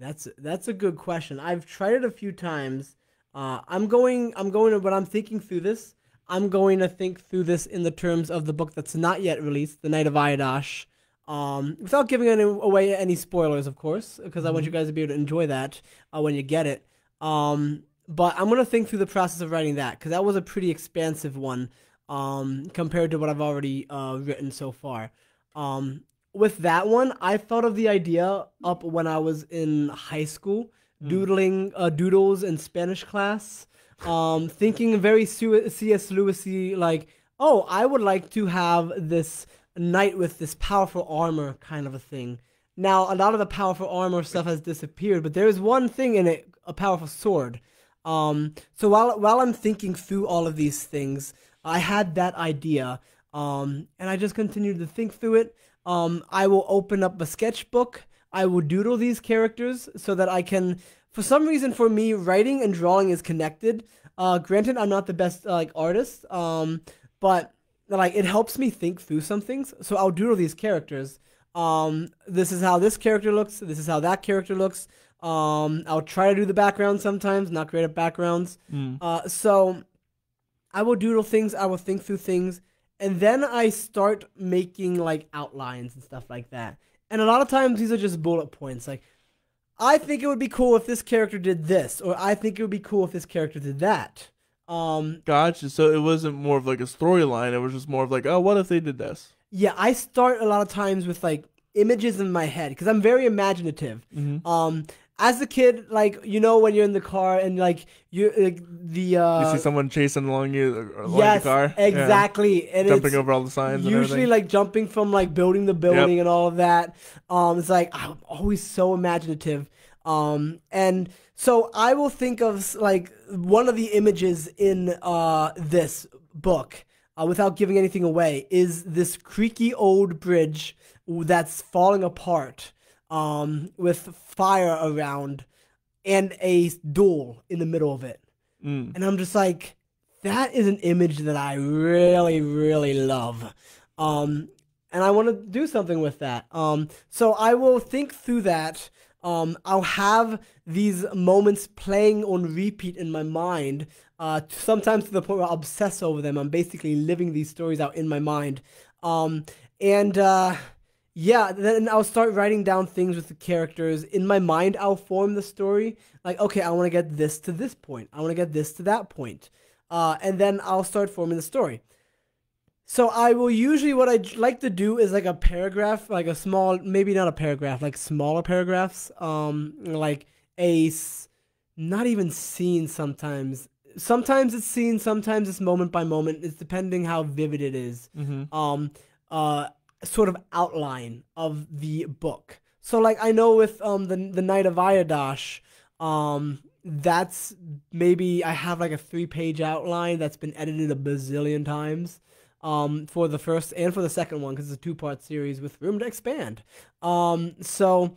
That's that's a good question. I've tried it a few times. Uh, I'm going. I'm going to. But I'm thinking through this. I'm going to think through this in the terms of the book that's not yet released, The Knight of Iaddash. Um, without giving any, away any spoilers, of course, because I want you guys to be able to enjoy that uh, when you get it. Um, but I'm gonna think through the process of writing that because that was a pretty expansive one um, compared to what I've already uh, written so far. Um, with that one, I thought of the idea up when I was in high school, doodling uh, doodles in Spanish class, um, thinking very C.S. Lewisy, like, oh, I would like to have this knight with this powerful armor kind of a thing. Now, a lot of the powerful armor stuff has disappeared, but there is one thing in it, a powerful sword. Um, so while while I'm thinking through all of these things, I had that idea, um, and I just continued to think through it. Um, I will open up a sketchbook. I will doodle these characters so that I can. For some reason, for me, writing and drawing is connected. Uh, granted, I'm not the best uh, like artist, um, but like it helps me think through some things. So I'll doodle these characters. Um, this is how this character looks. This is how that character looks. Um, I'll try to do the background sometimes, not great at backgrounds. Uh, so I will doodle things. I will think through things, and then I start making like outlines and stuff like that. And a lot of times these are just bullet points. Like, I think it would be cool if this character did this, or I think it would be cool if this character did that. Um, gotcha so it wasn't more of like a storyline it was just more of like oh what if they did this yeah, I start a lot of times with like images in my head because I'm very imaginative. Mhm. Um, as a kid, like you know when you're in the car and like you like, the uh, you see someone chasing along you uh, along yes, the car Yeah. exactly, and jumping over all the signs usually like jumping from like building to building and all of that. Um, it's like I'm always so imaginative. Um, and so I will think of like one of the images in uh this book, uh, without giving anything away, is this creaky old bridge that's falling apart. Um, with fire around, and a duel in the middle of it. Mm. And I'm just like, that is an image that I really, really love. Um, and I want to do something with that. Um, so I will think through that. Um, I'll have these moments playing on repeat in my mind, uh, sometimes to the point where I obsess over them. I'm basically living these stories out in my mind. Um, and uh, yeah, then I'll start writing down things with the characters in my mind. I'll form the story like, okay, I want to get this to this point. I want to get this to that point. Uh, and then I'll start forming the story. So I will usually what I like to do is like a paragraph, like a small, maybe not a paragraph, like smaller paragraphs, um, like a, not even scene sometimes. Sometimes it's scene, sometimes it's moment by moment. It's depending how vivid it is. Mm-hmm. Um, uh, sort of outline of the book. So like I know with um the the Knight of Iaddash, um that's maybe I have like a three page outline that's been edited a bazillion times. Um, for the first and for the second one because it's a two part series with room to expand. Um, so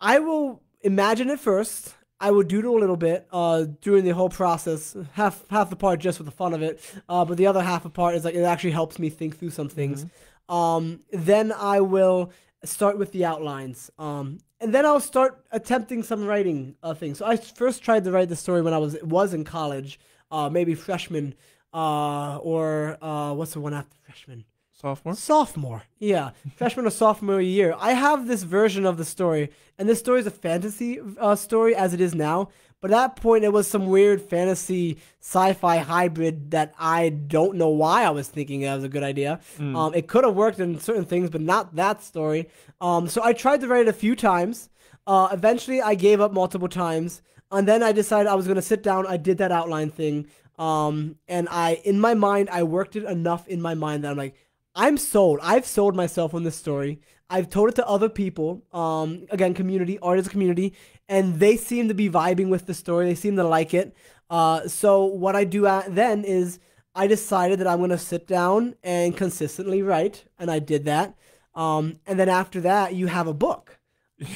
I will imagine it first. I will doodle a little bit uh, during the whole process. Half half the part just for the fun of it, uh, but the other half of part is like it actually helps me think through some things. Um, then I will start with the outlines. Um, and then I'll start attempting some writing uh, things. So I first tried to write the story when I was was in college, uh, maybe freshman, uh, or uh, what's the one after freshman? Sophomore. Sophomore. Yeah. Freshman or sophomore year. I have this version of the story, and this story is a fantasy uh, story as it is now. But at that point, it was some weird fantasy sci fi hybrid that I don't know why I was thinking that was a good idea. Um, it could have worked in certain things, but not that story. Um, so I tried to write it a few times. Uh, eventually, I gave up multiple times. And then I decided I was going to sit down. I did that outline thing. Um, and I, in my mind, I worked it enough in my mind that I'm like, I'm sold. I've sold myself on this story. I've told it to other people. Um, again, community, artist community, and they seem to be vibing with the story. They seem to like it. Uh, so what I do at, then is I decided that I'm gonna sit down and consistently write, and I did that. Um, and then after that, you have a book.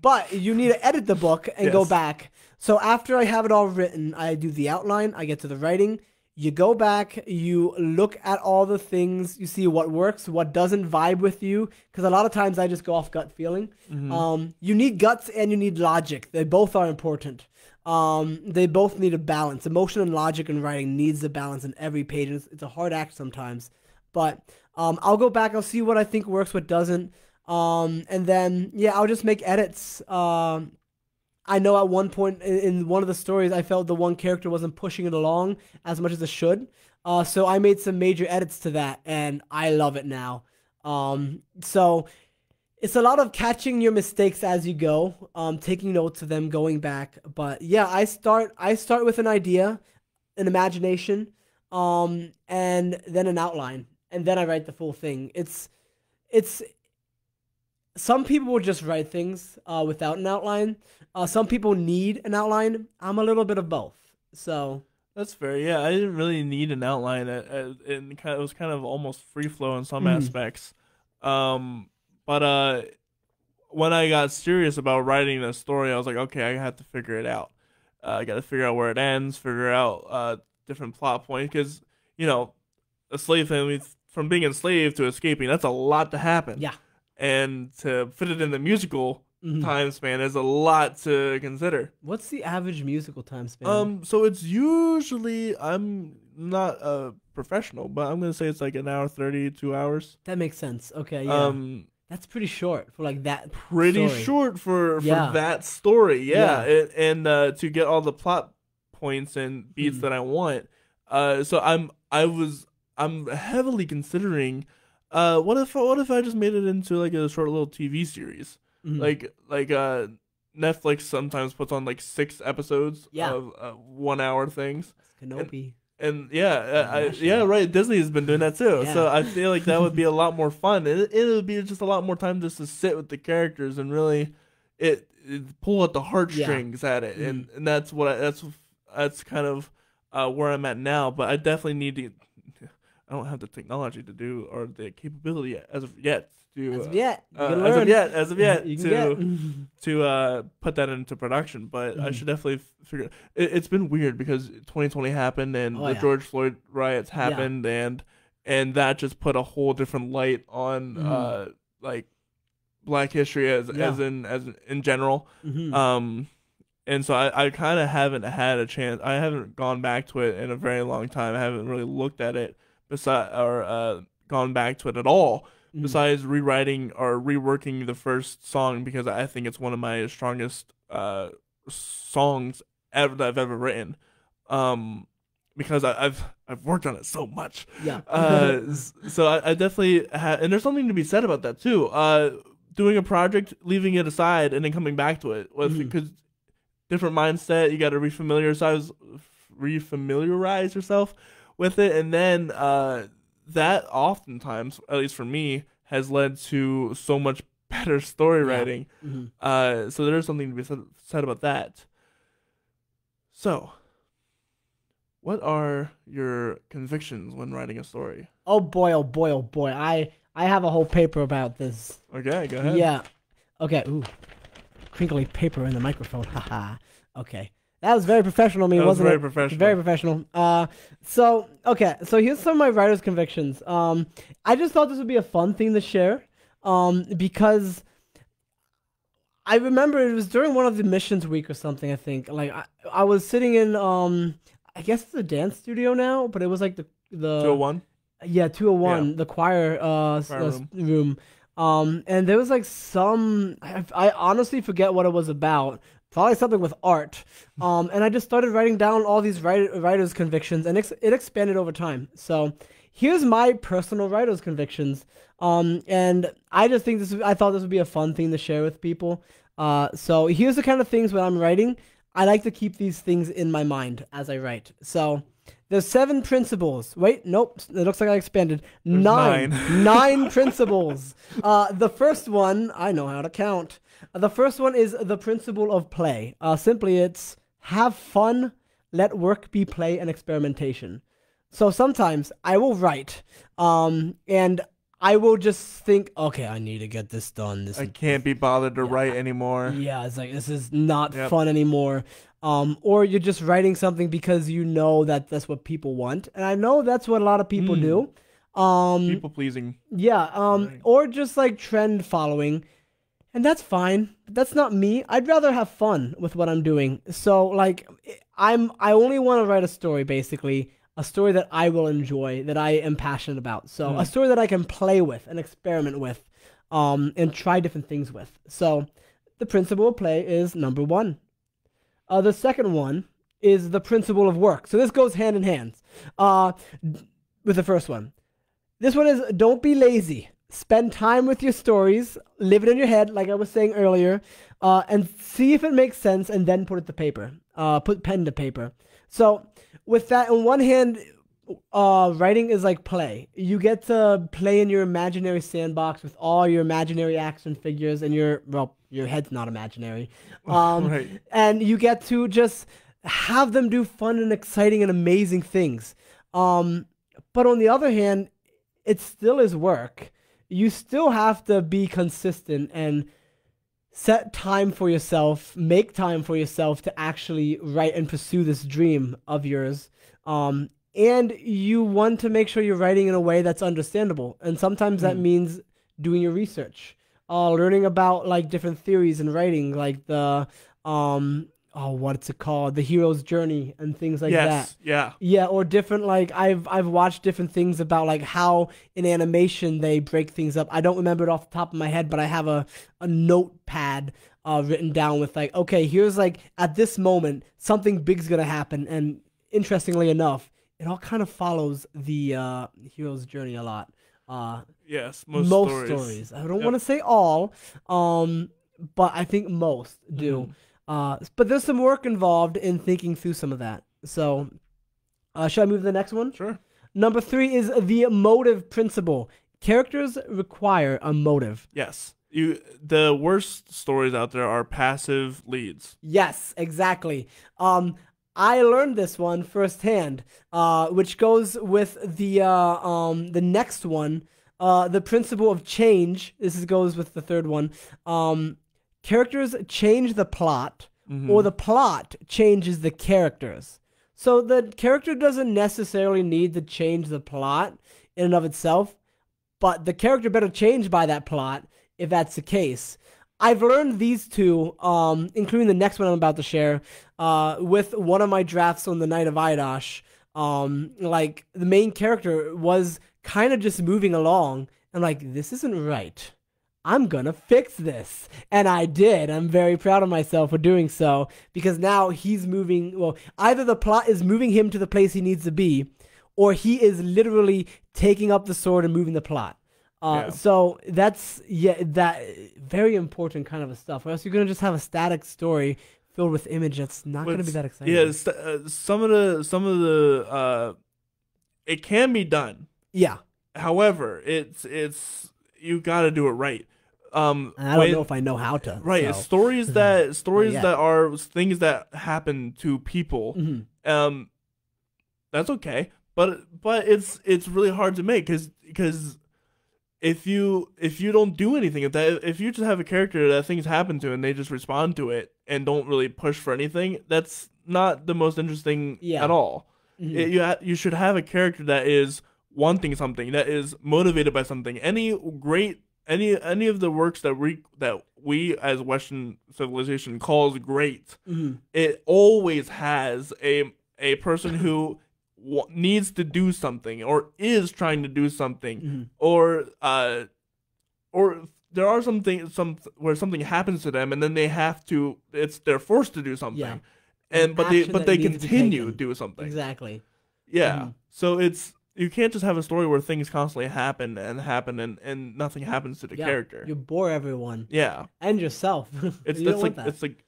but you need to edit the book and go back. So after I have it all written, I do the outline, I get to the writing. You go back, you look at all the things, you see what works, what doesn't vibe with you. Because a lot of times I just go off gut feeling. Um, you need guts and you need logic. They both are important. Um, they both need a balance. Emotion and logic in writing needs a balance in every page. It's, it's a hard act sometimes, but um, I'll go back. I'll see what I think works, what doesn't. Um, and then yeah, I'll just make edits. Um, I know at one point in, in one of the stories, I felt the one character wasn't pushing it along as much as it should. Uh, so I made some major edits to that, and I love it now. Um, so it's a lot of catching your mistakes as you go, um, taking notes of them, going back. But yeah, I start I start with an idea, an imagination, um, and then an outline, and then I write the full thing. It's it's some people will just write things uh, without an outline. Uh, some people need an outline. I'm a little bit of both. So That's fair. Yeah, I didn't really need an outline. It, it, it kind of, it was kind of almost free flow in some Mhm. aspects. Um, but uh, when I got serious about writing the story, I was like, okay, I have to figure it out. Uh, I got to figure out where it ends, figure out uh different plot points, because you know, a slave family from being enslaved to escaping, that's a lot to happen. yeah. and to fit it in the musical Mhm. time span is a lot to consider. What's the average musical time span? Um, so it's usually I'm not a professional, but I'm gonna say it's like an hour thirty, two hours. that makes sense. Okay, yeah. Um, That's pretty short for like that. pretty story. short for for Yeah. that story, yeah. Yeah. And, and uh, to get all the plot points and beats Mhm. that I want, uh, so I'm I was I'm heavily considering, uh, what if what if I just made it into like a short little TV series, Mhm. like like uh. Netflix sometimes puts on like six episodes Yeah. of uh, one hour things. Kenobi. And yeah, uh, I, yeah, right. Disney has been doing that too. So I feel like that would be a lot more fun. It it would be just a lot more time just to sit with the characters and really it, it pull at the heartstrings at it, and and that's what I, that's that's kind of uh, where I'm at now. But I definitely need to. I don't have the technology to do or the capability as of yet to As uh, of yet, you uh, as learn. of yet as of yet to to uh, put that into production, but I Mhm. should definitely figure. It, it's been weird because 2020 happened and Oh, the yeah. George Floyd riots happened, and and that just put a whole different light on Mhm. uh like Black history as Yeah. as in as in general. Mhm. Um, and so I, I kind of haven't had a chance. I haven't gone back to it in a very long time. I haven't really looked at it beside or uh gone back to it at all besides rewriting or reworking the first song because I think it's one of my strongest uh, songs ever that I've ever written. Um, because I, have I've worked on it so much. Yeah. uh, so I, I definitely ha- and there's something to be said about that too. Uh, doing a project, leaving it aside, and then coming back to it with because Mhm. different mindset. You got to refamiliarize refamiliarize yourself with it, and then uh, that oftentimes, at least for me, has led to so much better story Yeah. writing. Mhm. Uh, so there is something to be said, said about that. So, what are your convictions when writing a story? Oh boy, oh boy, oh boy. I I have a whole paper about this. Okay, go ahead. Yeah. Okay. Ooh. Crinkly paper in the microphone. Haha. okay. That was very professional me, that was wasn't very it? professional. Very professional. Uh, so okay, so here's some of my writer's convictions. Um, I just thought this would be a fun thing to share. Um, because I remember it was during one of the missions week or something. I think like I, I was sitting in um, I guess it's a dance studio now, but it was like the the 201? yeah, 201, the choir uh, Choir uh, s- room. Um, and there was like some, I, I honestly forget what it was about. Probably something with art. Um, and I just started writing down all these writer, writers' convictions, and ex- it expanded over time. So here's my personal writers' convictions. Um, and I just think this, I thought this would be a fun thing to share with people. Uh, so here's the kind of things when I'm writing. I like to keep these things in my mind as I write. So there's seven principles. Wait, nope. It looks like I expanded. Nine. nine. Nine principles. Uh, the first one, I know how to count. The first one is the principle of play. Uh, simply, it's have fun, let work be play and experimentation. So sometimes I will write, um, and I will just think, okay, I need to get this done. This I can't be bothered to write anymore. yeah, it's like this is not Yep. fun anymore. Um, or you're just writing something because you know that that's what people want, and I know that's what a lot of people Mm. do. Um, People pleasing. yeah, um, Right. or just like trend following, and that's fine. But that's not me. I'd rather have fun with what I'm doing. So like, I'm I only want to write a story, basically a story that I will enjoy, that I am passionate about. So Hmm. a story that I can play with and experiment with, um, and try different things with. So the principle of play is number one. Uh, the second one is the principle of work. So this goes hand in hand uh, with the first one. This one is don't be lazy. Spend time with your stories, live it in your head, like I was saying earlier, uh, and see if it makes sense, and then put it to paper. Uh, put pen to paper. So, with that, on one hand, uh, writing is like play. You get to play in your imaginary sandbox with all your imaginary action figures, and your well, your head's not imaginary. Um, Right. and you get to just have them do fun and exciting and amazing things. Um, but on the other hand, it still is work. You still have to be consistent and set time for yourself, make time for yourself to actually write and pursue this dream of yours. Um, and you want to make sure you're writing in a way that's understandable. And sometimes that Mm. means doing your research, uh, learning about like different theories in writing, like the um, oh, what's it called, the hero's journey and things like that. yes. Yeah. Yeah, or different like I've I've watched different things about like how in animation they break things up. I don't remember it off the top of my head, but I have a a notepad uh, written down with like, okay, here's like at this moment something big's gonna happen, and interestingly enough, it all kind of follows the uh, hero's journey a lot. Uh, Yes. Most, most, stories. stories. I don't Yep. want to say all, um, but I think most do. Mhm. Uh, but there's some work involved in thinking through some of that. So, uh, should I move to the next one? Sure. Number three is the motive principle. Characters require a motive. Yes. You. The worst stories out there are passive leads. Yes, exactly. Um, I learned this one firsthand, uh, which goes with the uh, um, the next one, uh, the principle of change. This is, goes with the third one. Um, characters change the plot, Mhm. or the plot changes the characters. So the character doesn't necessarily need to change the plot in and of itself, but the character better change by that plot if that's the case. I've learned these two, um, including the next one I'm about to share, uh, with one of my drafts on the Knight of Iaddash. Um, like the main character was kind of just moving along, I'm like, this isn't right. I'm gonna fix this. And I did. I'm very proud of myself for doing so because now he's moving. Well, either the plot is moving him to the place he needs to be, or he is literally taking up the sword and moving the plot. Uh, Yeah. So that's yeah, that very important kind of a stuff. Or else you're gonna just have a static story filled with image that's not gonna be that exciting. Yeah, st- uh, some of the some of the uh, it can be done. yeah. However, it's it's you got to do it right. Um, And I don't when- know if I know how to. right so. stories that stories yet. that are things that happen to people. Mhm. Um, that's okay, but but it's it's really hard to make because because if you if you don't do anything if that if you just have a character that things happen to and they just respond to it and don't really push for anything that's not the most interesting Yeah. at all Mhm. It- you ha- you should have a character that is wanting something that is motivated by something any great any any of the works that we that we as western civilization calls great Mhm. it always has a a person who w- needs to do something or is trying to do something Mhm. or uh or there are some things some where something happens to them and then they have to it's they're forced to do something Yeah. and An but they but they needs to be continue to do something Exactly. yeah Mhm. so it's you can't just have a story where things constantly happen and happen and and nothing happens to the Yeah. character You bore everyone yeah and yourself. it's you don't it's want like it's like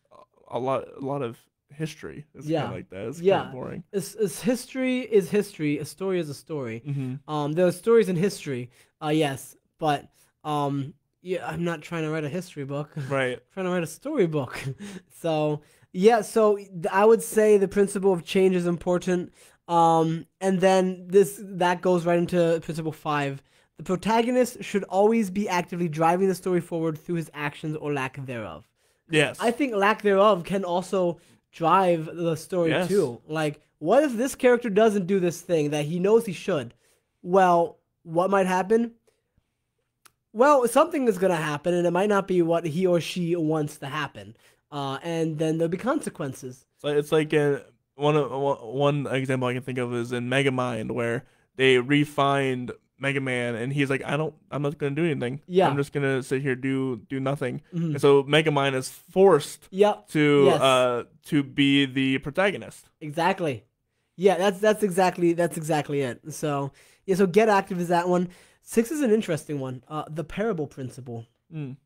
a lot a lot of history it's Yeah. kind of like that it's Yeah. kind of boring It's, it's history is history. A story is a story. hmm Um, there are stories in history. Uh, yes, but um, yeah, I'm not trying to write a history book. right trying to write a storybook. so yeah, so I would say the principle of change is important. Um, and then this that goes right into principle five. The protagonist should always be actively driving the story forward through his actions or lack thereof. yes I think lack thereof can also drive the story Yes. too. Like, what if this character doesn't do this thing that he knows he should? Well, what might happen? Well, something is gonna happen, and it might not be what he or she wants to happen. Uh, and then there'll be consequences. So it's like uh one of one one example I can think of is in Megamind where they refined Metro Man and he's like, I don't, I'm not gonna do anything. Yeah. I'm just gonna sit here do do nothing. Mhm. And so Megamind is forced Yep, to Yes. uh to be the protagonist. exactly. Yeah, that's that's exactly that's exactly it. So yeah, so get active is that one. Six is an interesting one. Uh, the parable principle. Mm.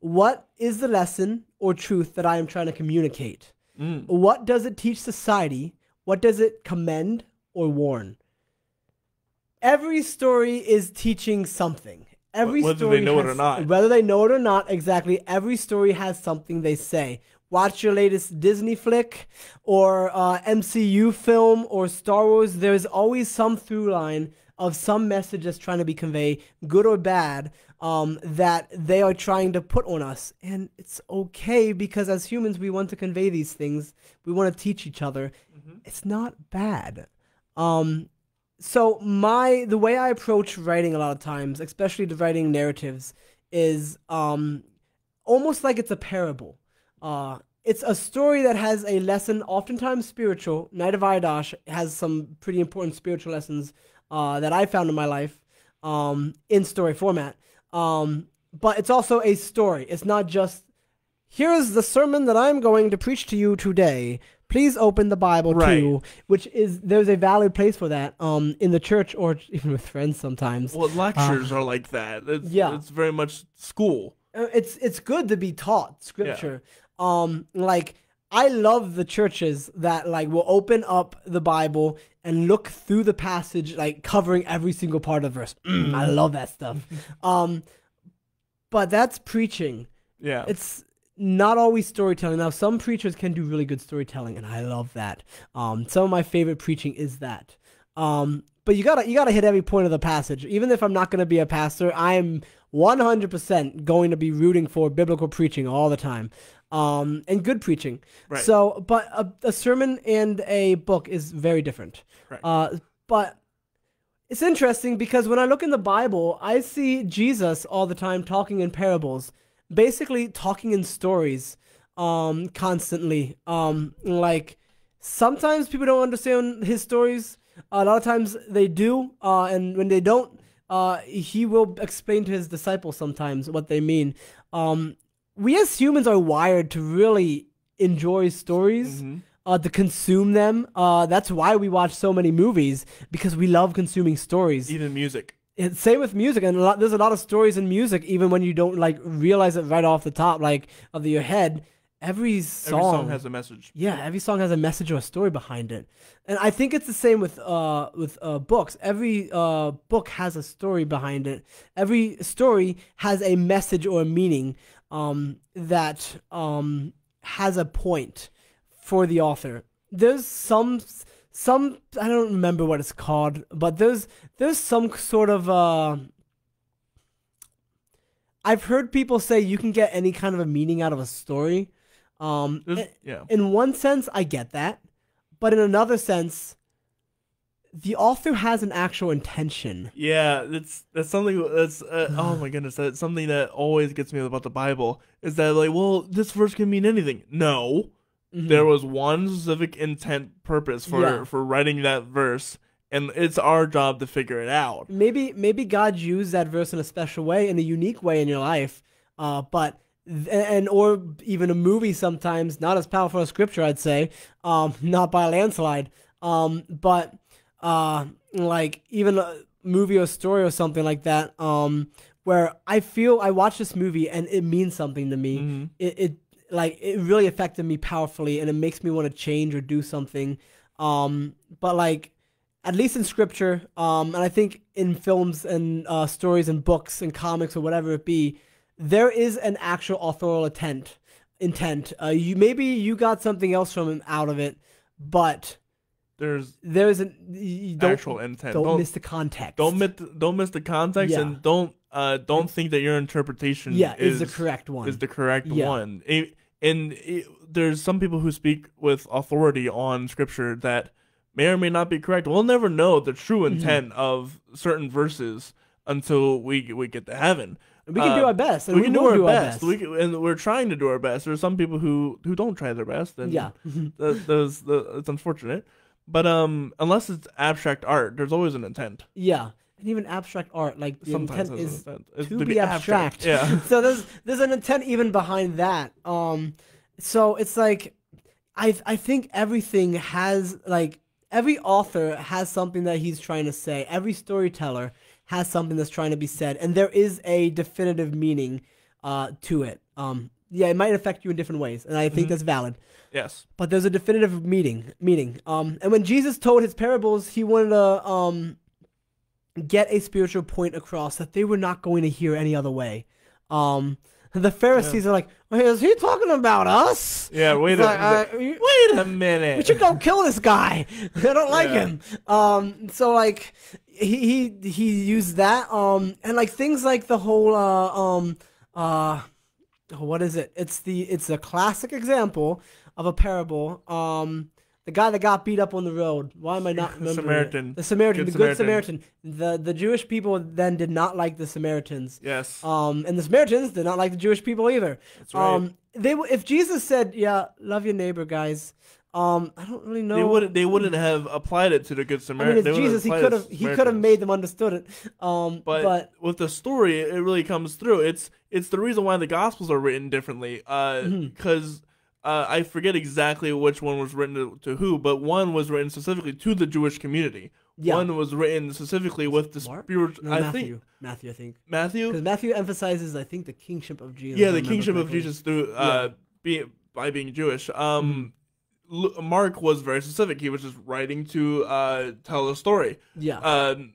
What is the lesson or truth that I am trying to communicate? Mm. What does it teach society? What does it commend or warn? Every story is teaching something. Every Whether they story know it or not. Whether they know it or not, exactly. Every story has something they say. Watch your latest Disney flick or uh, MCU film or Star Wars. There's always some through line of some message that's trying to be conveyed, good or bad, um, that they are trying to put on us. And it's okay because as humans, we want to convey these things. We want to teach each other. It's not bad. Um, so my the way I approach writing a lot of times, especially the writing narratives, is um, almost like it's a parable. Uh, it's a story that has a lesson, oftentimes spiritual. Knight of Iaddash has some pretty important spiritual lessons uh, that I found in my life um, in story format. Um, but it's also a story. It's not just here is the sermon that I'm going to preach to you today. Please open the Bible Right. too, which is there's a valid place for that um, in the church or even with friends sometimes. Well, lectures are like that. It's, Uh, yeah. it's very much school. Uh, it's it's good to be taught scripture. Um, like I love the churches that like will open up the Bible and look through the passage, like covering every single part of the verse. Mm, I love that stuff. um, but that's preaching. Yeah. It's not always storytelling. Now, some preachers can do really good storytelling, and I love that. Um, some of my favorite preaching is that. Um, but you gotta you gotta hit every point of the passage. Even if I'm not gonna be a pastor, I am 100% going to be rooting for biblical preaching all the time, um, and good preaching. Right. So, but a, a sermon and a book is very different. Right. Uh, but it's interesting because when I look in the Bible, I see Jesus all the time talking in parables, basically talking in stories, um, constantly. Um, like sometimes people don't understand his stories. A lot of times they do, uh, and when they don't, uh, he will explain to his disciples sometimes what they mean. Um, we as humans are wired to really enjoy stories. Mhm. Uh, to consume them. Uh, that's why we watch so many movies because we love consuming stories. Even music. It's same with music, and a lot, there's a lot of stories in music, even when you don't like realize it right off the top, like of your head. Every song, Every song has a message. yeah, every song has a message or a story behind it, and I think it's the same with uh with uh books. Every uh book has a story behind it. Every story has a message or a meaning um that um has a point for the author. There's some some I don't remember what it's called, but there's there's some sort of uh I've heard people say you can get any kind of a meaning out of a story. Um yeah. in one sense I get that, but in another sense the author has an actual intention. Yeah, that's that's something that's uh, oh my goodness, that's something that always gets me about the Bible is that like, well, this verse can mean anything. No, there was one specific intent purpose for Mm-hmm. Yeah. for writing that verse, and it's our job to figure it out. maybe maybe God used that verse in a special way, in a unique way in your life. Uh, but and or even a movie sometimes not as powerful as scripture, I'd say, um, not by a landslide. Um, but uh, like even a movie or story or something like that. Um, where I feel I watch this movie and it means something to me. Mhm. It, it like it really affected me powerfully, and it makes me want to change or do something. Um, but like at least in scripture, um, and I think in films and uh, stories and books and comics or whatever it be, there is an actual authorial intent. Intent. Uh, you maybe you got something else from out of it, but There's there's an you don't actual intent. don't, Don't miss the context. don't miss don't miss the context, Yeah. and don't uh don't think that your interpretation yeah, is is, the correct one. is the correct Yeah. one. It- and it, there's some people who speak with authority on scripture that may or may not be correct. We'll never know the true Mm-hmm. intent of certain verses until we we get to heaven. we can do uh, our best, and we we, can do our do best. our We best. can, and we're trying to do our best. There's some people who who don't try their best, and yeah. that, those the, it's unfortunate. But um, unless it's abstract art, there's always an intent. Yeah, and even abstract art, like the Sometimes intent is intent. To be abstract. Yeah. so there's there's an intent even behind that. Um, so it's like, I I think everything has like every author has something that he's trying to say. Every storyteller has something that's trying to be said, and there is a definitive meaning uh to it. Um, yeah, it might affect you in different ways, and I think Mhm. that's valid yes. but there's a definitive meaning meaning um and when jesus told his parables he wanted to um get a spiritual point across that they were not going to hear any other way um the pharisees are like is he talking about us Yeah. Wait a uh, wait a minute. we should go kill this guy. I don't like Yeah. him. Um, so like he he he used that. Um, and like things like the whole uh um uh what is it? It's the it's a classic example of a parable. Um, the guy that got beat up on the road. Why am I not The remembering? it? Samaritan. The Samaritan. Good the good Samaritan. Samaritan. The the Jewish people then did not like the Samaritans. Yes. Um, and the Samaritans did not like the Jewish people either. That's right. Um, they if Jesus said, "Yeah, love your neighbor, guys," um, I don't really know. they wouldn't. They wouldn't have applied it to the Good Samaritan. I mean, They Jesus. He could have. He could have made them understood it. Um, But, but, with the story, it really comes through. It's it's the reason why the Gospels are written differently. Mm-hmm. Because uh, I forget exactly which one was written to, to who, but one was written specifically to the Jewish community. Yeah. One was written specifically with the spiritual. no, I Matthew. think Matthew, I think, Matthew. because Matthew emphasizes, I think, the kingship of Jesus. Yeah, the kingship of. Jesus through uh, being by being Jewish. Um, Lu- Mark was very specific. He was just writing to uh, tell a story. Yeah. um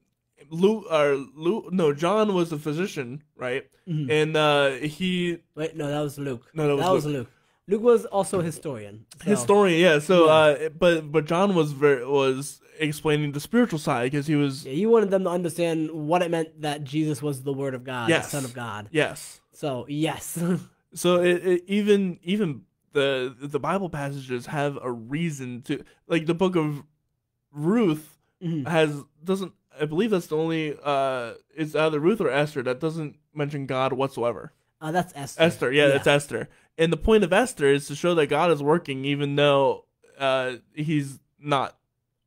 Luke or Luke no John was a physician right Mhm. and uh he Wait, no, that was Luke. No, that was was Luke. Luke was also a historian. so- historian yeah so Yeah. uh but but John was very was explaining the spiritual side because he was Yeah, he wanted them to understand what it meant that Jesus was the Word of God, Yes. the Son of God. yes So yes, so it, it even even the the Bible passages have a reason to like the book of Ruth Mhm. has doesn't I believe that's the only uh it's either Ruth or Esther that doesn't mention God whatsoever uh, that's Esther. Esther, yeah, that's Esther. And the point of Esther is to show that God is working even though uh, he's not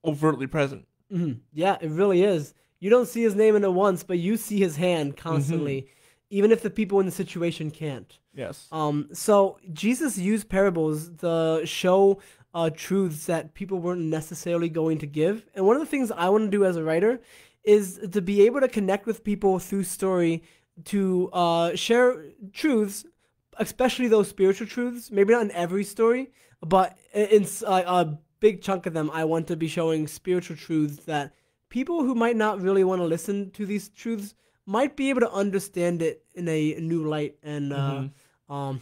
overtly present. Mhm. Yeah, it really is. You don't see his name in it once, but you see his hand constantly, even if the people in the situation can't. Yes. Um, so Jesus used parables to show uh, truths that people weren't necessarily going to give. And one of the things I want to do as a writer is to be able to connect with people through story to uh, share truths, especially those spiritual truths. Maybe not in every story, but in, uh, a big chunk of them, I want to be showing spiritual truths that people who might not really want to listen to these truths might be able to understand it in a new light and uh, um,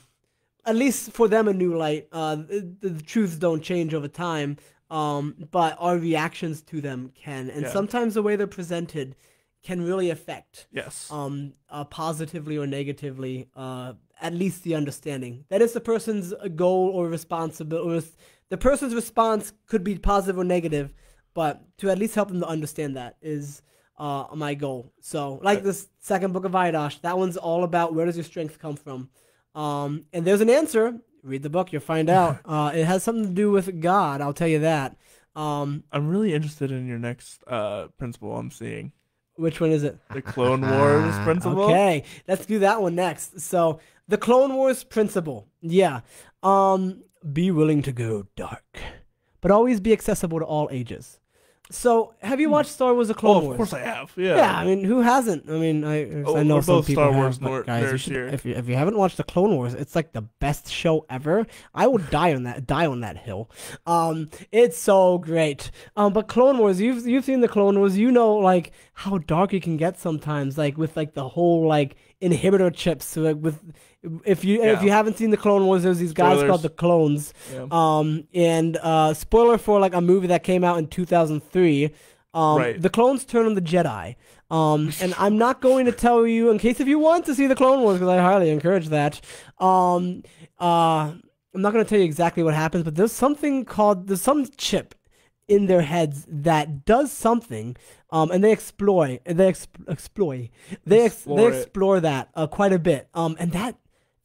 at least for them a new light. Uh, the, the truths don't change over time, um, but our reactions to them can, and Yeah. sometimes the way they're presented can really affect Yes. um, uh, positively or negatively, uh, at least the understanding. That is the person's goal or responsibility. The person's response could be positive or negative, but to at least help them to understand that is uh, my goal. So, like Right. this second book of Iaddash, that one's all about where does your strength come from? Um, and there's an answer. Read the book, you'll find out. uh, it has something to do with God, I'll tell you that. Um, I'm really interested in your next uh principle I'm seeing. which one is it? The Clone Wars principle. Okay, let's do that one next. So, the Clone Wars principle. Yeah. Um, be willing to go dark, but always be accessible to all ages. So, have you watched Star Wars: The Clone Oh, of Wars? course I have. Yeah. Yeah, I mean, who hasn't? I mean, I, Oh, I know we're some both people Star have, Wars but nor- guys, you should, if you if you haven't watched the Clone Wars, it's like the best show ever. I would die on that die on that hill. Um, it's so great. Um, but Clone Wars, you've you've seen the Clone Wars, you know like how dark it can get sometimes, like with like the whole like inhibitor chips. So, like with if you if you haven't seen the Clone Wars, there's these guys Spoilers. called the Clones. Yeah. Um, and uh, spoiler for like a movie that came out in 2003. Um, Right. The clones turn on the Jedi. Um, and I'm not going to tell you in case if you want to see the Clone Wars because I highly encourage that. Um, uh, I'm not going to tell you exactly what happens, but there's something called there's some chip in their heads that does something, um, and they exploit they exp- exploit they ex- Explore they it. explore that uh, quite a bit. Um, and that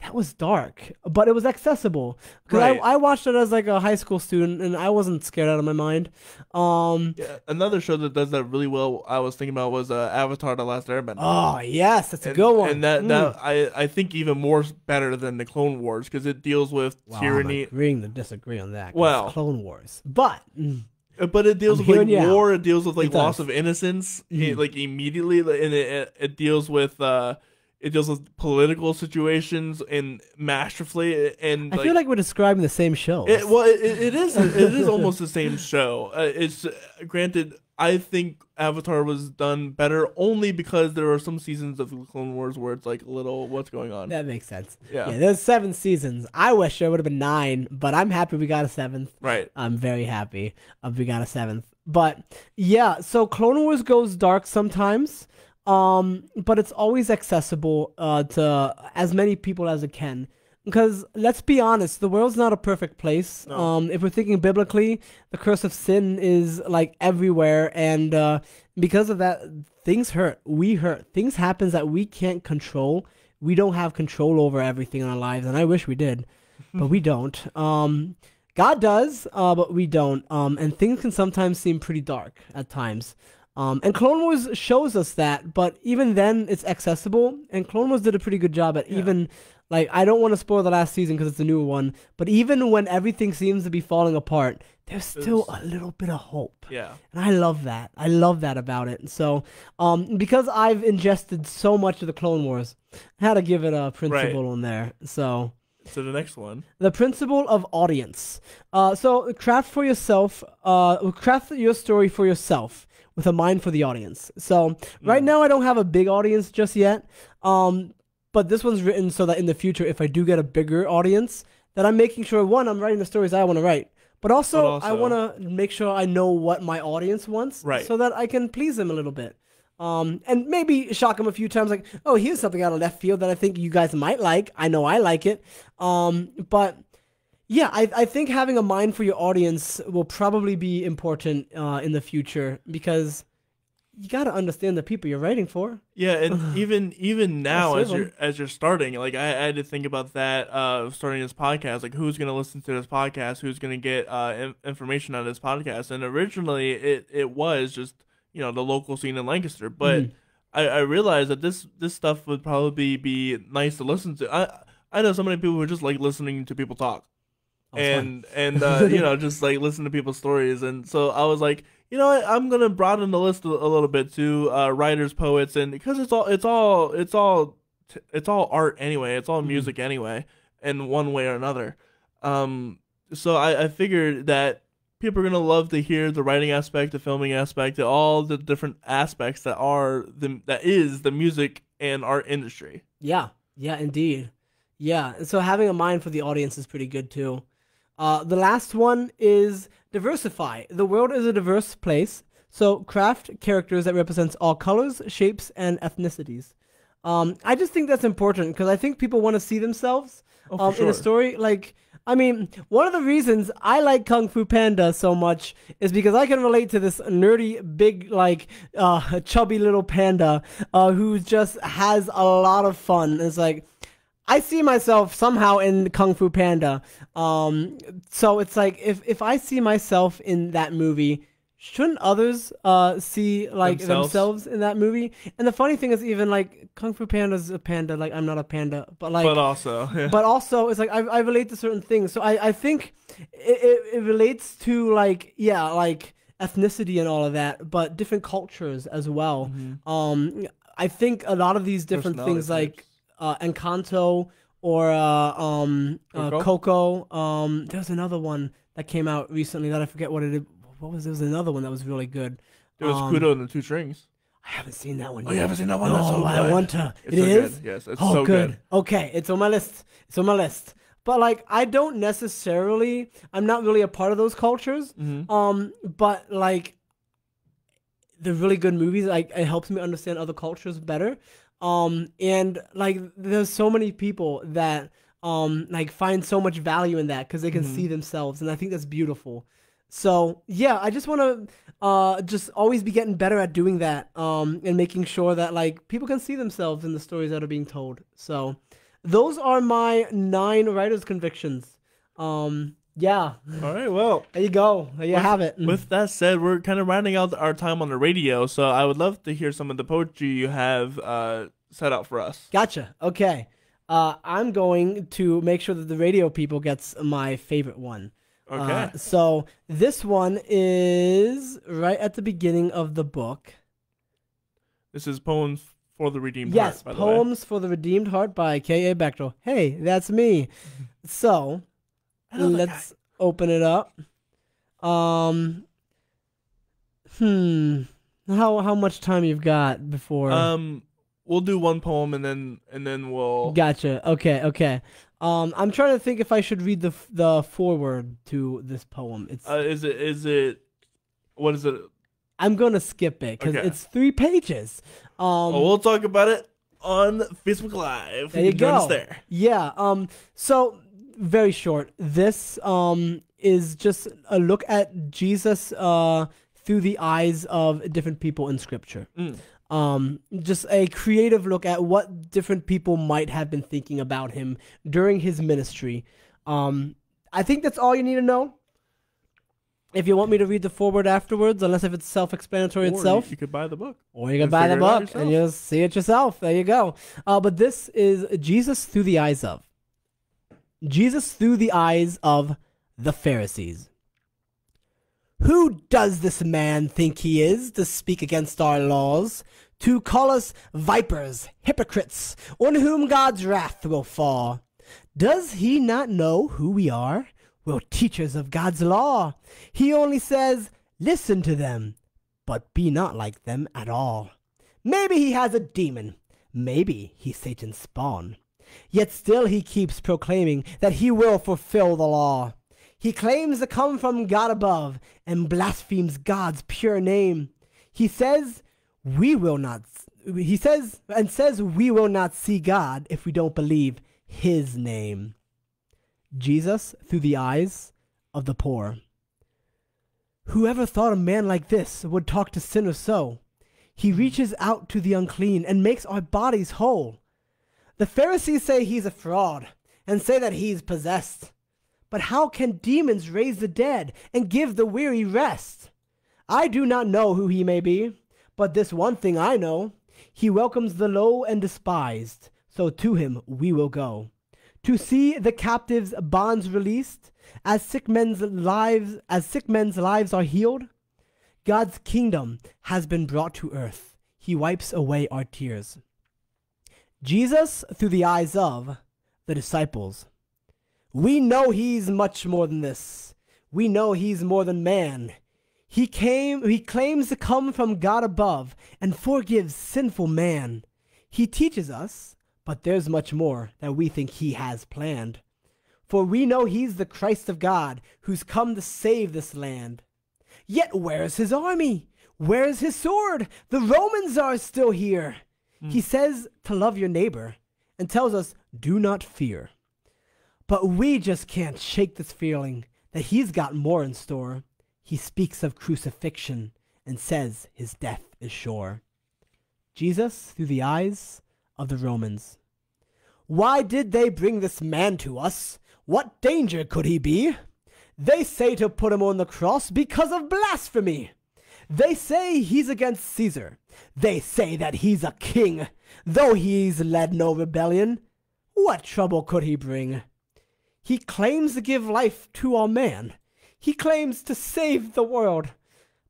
that was dark, but it was accessible because Right. I, I watched it as like a high school student, and I wasn't scared out of my mind. Um, Yeah, another show that does that really well. I was thinking about was uh, Avatar: The Last Airbender. oh yes, that's a good one. and that Mm. that I I think even more better than the Clone Wars because it deals with Wow, tyranny, I'm agreeing to disagree on that. Well- Clone Wars, but mm, but it deals I'm with like you out. war. It deals with like loss of innocence, Mhm. like immediately, and it, it it deals with uh it deals with political situations and masterfully and I like, feel like we're describing the same show. Well, it, it is. It is almost the same show. Uh, it's uh, granted. I think Avatar was done better only because there are some seasons of Clone Wars where it's like a little what's going on. that makes sense. Yeah. Yeah, there's seven seasons. I wish there would have been nine, but I'm happy we got a seventh. Right. I'm very happy uh, we got a seventh. But yeah, so Clone Wars goes dark sometimes, um, but it's always accessible uh, to as many people as it can. Because let's be honest, the world's not a perfect place. No. Um, if we're thinking biblically, the curse of sin is like everywhere, and uh, because of that, things hurt. We hurt. Things happens that we can't control. We don't have control over everything in our lives, and I wish we did, but we don't. Um, God does, uh, but we don't. Um, and things can sometimes seem pretty dark at times. Um, and Clone Wars shows us that, but even then, it's accessible. And Clone Wars did a pretty good job at Yeah. even, like, I don't want to spoil the last season because it's a new one, but even when everything seems to be falling apart, there's still a little bit of hope. Yeah. And I love that. I love that about it. And so, um, because I've ingested so much of the Clone Wars, I had to give it a principle on there. So, So the next one. the principle of audience. Uh, so craft for yourself. Uh, craft your story for yourself with a mind for the audience. So right Mm. now I don't have a big audience just yet. Um, but this one's written so that in the future, if I do get a bigger audience, that I'm making sure one, I'm writing the stories I want to write. But also, But I want to make sure I know what my audience wants, Right. So that I can please them a little bit, um, and maybe shock them a few times. Like, oh, here's something out of left field that I think you guys might like. I know I like it, um, but yeah, I, I think having a mind for your audience will probably be important uh, in the future because you got to understand the people you're writing for. Yeah, and even even now as you're as you're starting, like I, I had to think about that uh starting this podcast, like who's gonna listen to this podcast, who's gonna get uh in- information on this podcast, and originally it it was just you know the local scene in Lancaster. But Mhm. I, I realized that this this stuff would probably be nice to listen to. I I know so many people who just like listening to people talk Oh, and and uh, you know just like listen to people's stories and so i was like you know what i'm gonna broaden the list a, a little bit to uh, writers poets and because it's all it's all it's all t- it's all art anyway it's all Mhm. music anyway in one way or another um so i i figured that people are gonna love to hear the writing aspect the filming aspect all the different aspects that are the that is the music and art industry Yeah, yeah, indeed. Yeah, and so having a mind for the audience is pretty good too. Uh, the last one is diversify. The world is a diverse place, so craft characters that represents all colors, shapes, and ethnicities. Um, I just think that's important because I think people want to see themselves oh, um, in a story. Like, I mean, one of the reasons I like Kung Fu Panda so much is because I can relate to this nerdy, big, like, uh, chubby little panda uh, who just has a lot of fun. It's like, I see myself somehow in Kung Fu Panda. Um, so it's like if if I see myself in that movie, shouldn't others uh see like Themselves? themselves, in that movie? And the funny thing is, even like Kung Fu Panda's a panda. Like I'm not a panda, but like but also yeah. but also it's like I, I relate to certain things so i, I think it, it, it relates to like yeah like ethnicity and all of that but different cultures as well Mhm. um i think a lot of these different things like. Uh encanto or uh um uh, Coco? coco um there's another one that came out recently that i forget what it is what was there was another one that was really good There was Um, Kubo and the Two Strings. i haven't seen that one Oh, yet you haven't seen that one? no, That's so I good. want to. It's It so is? good. Yes, it's oh, so good. good. Okay, it's on my list. It's on my list. But like, I don't necessarily. I'm not really a part of those cultures. hmm Um, but like, the really good movies, like, it helps me understand other cultures better. Um, and like, there's so many people that um like find so much value in that because they can Mhm. see themselves, and I think that's beautiful. So yeah, I just want to uh just always be getting better at doing that um and making sure that like people can see themselves in the stories that are being told. So those are my nine writers convictions. Um yeah, All right. Well, there you go. There you With- have it. with that said, we're kind of rounding out our time on the radio, so I would love to hear some of the poetry you have uh, set out for us. Gotcha. Okay. Uh, I'm going to make sure that the radio people gets my favorite one. Okay. Uh, so this one is right at the beginning of the book. this is poems for the redeemed yes, heart. By the way. Poems for the Redeemed Heart by K.A. Bechtel. Hey, that's me. So I know that let's open it up. Um, hmm. How how much time you've got before? Um, we'll do one poem and then and then we'll. Gotcha. Okay. Okay. Um, I'm trying to think if I should read the the foreword to this poem. It's Uh, is it is it what is it? I'm gonna skip it because Okay. it's three pages. Um, oh, we'll talk about it on Facebook Live. there you can go. there. Yeah. Um. So very short. This um is just a look at Jesus uh through the eyes of different people in Scripture. Mm. Um, just a creative look at what different people might have been thinking about him during his ministry. Um, I think that's all you need to know. If you want me to read the foreword afterwards, unless if it's self-explanatory Or itself, you, could buy the book. or you can buy the figure it out book and you'll see it yourself. There you go. Uh, but this is Jesus through the eyes of Jesus through the eyes of the Pharisees. Who does this man think he is to speak against our laws, to call us vipers, hypocrites, on whom God's wrath will fall? Does he not know who we are? We're teachers of God's law. He only says, Listen to them, but be not like them at all. Maybe he has a demon. Maybe he's Satan's spawn. Yet still he keeps proclaiming that he will fulfill the law. He claims to come from God above and blasphemes God's pure name. He says, we will not, he says, and says we will not see God if we don't believe his name. Jesus through the eyes of the poor. Whoever thought a man like this would talk to sinners so? He reaches out to the unclean and makes our bodies whole. The Pharisees say he's a fraud and say that he's possessed. But how can demons raise the dead and give the weary rest? I do not know who he may be. But this one thing I know He welcomes the low and despised, so to Him we will go. To see the captives' bonds released, as sick men's lives as sick men's lives are healed, God's kingdom has been brought to earth. He wipes away our tears. Jesus through the eyes of the disciples. We know he's much more than this. We know he's more than man. He came he claims to come from God above and forgives sinful man. He teaches us, but there's much more that we think he has planned. For we know he's the Christ of God who's come to save this land. Yet where's his army? Where's his sword? The Romans are still here. Mm. He says to love your neighbor and tells us, do not fear. But we just can't shake this feeling that he's got more in store. He speaks of crucifixion and says his death is sure. Jesus through the eyes of the Romans. Why did they bring this man to us? What danger could he be? They say to put him on the cross because of blasphemy. They say he's against Caesar. They say that he's a king, though he's led no rebellion. What trouble could he bring? He claims to give life to all man. He claims to save the world.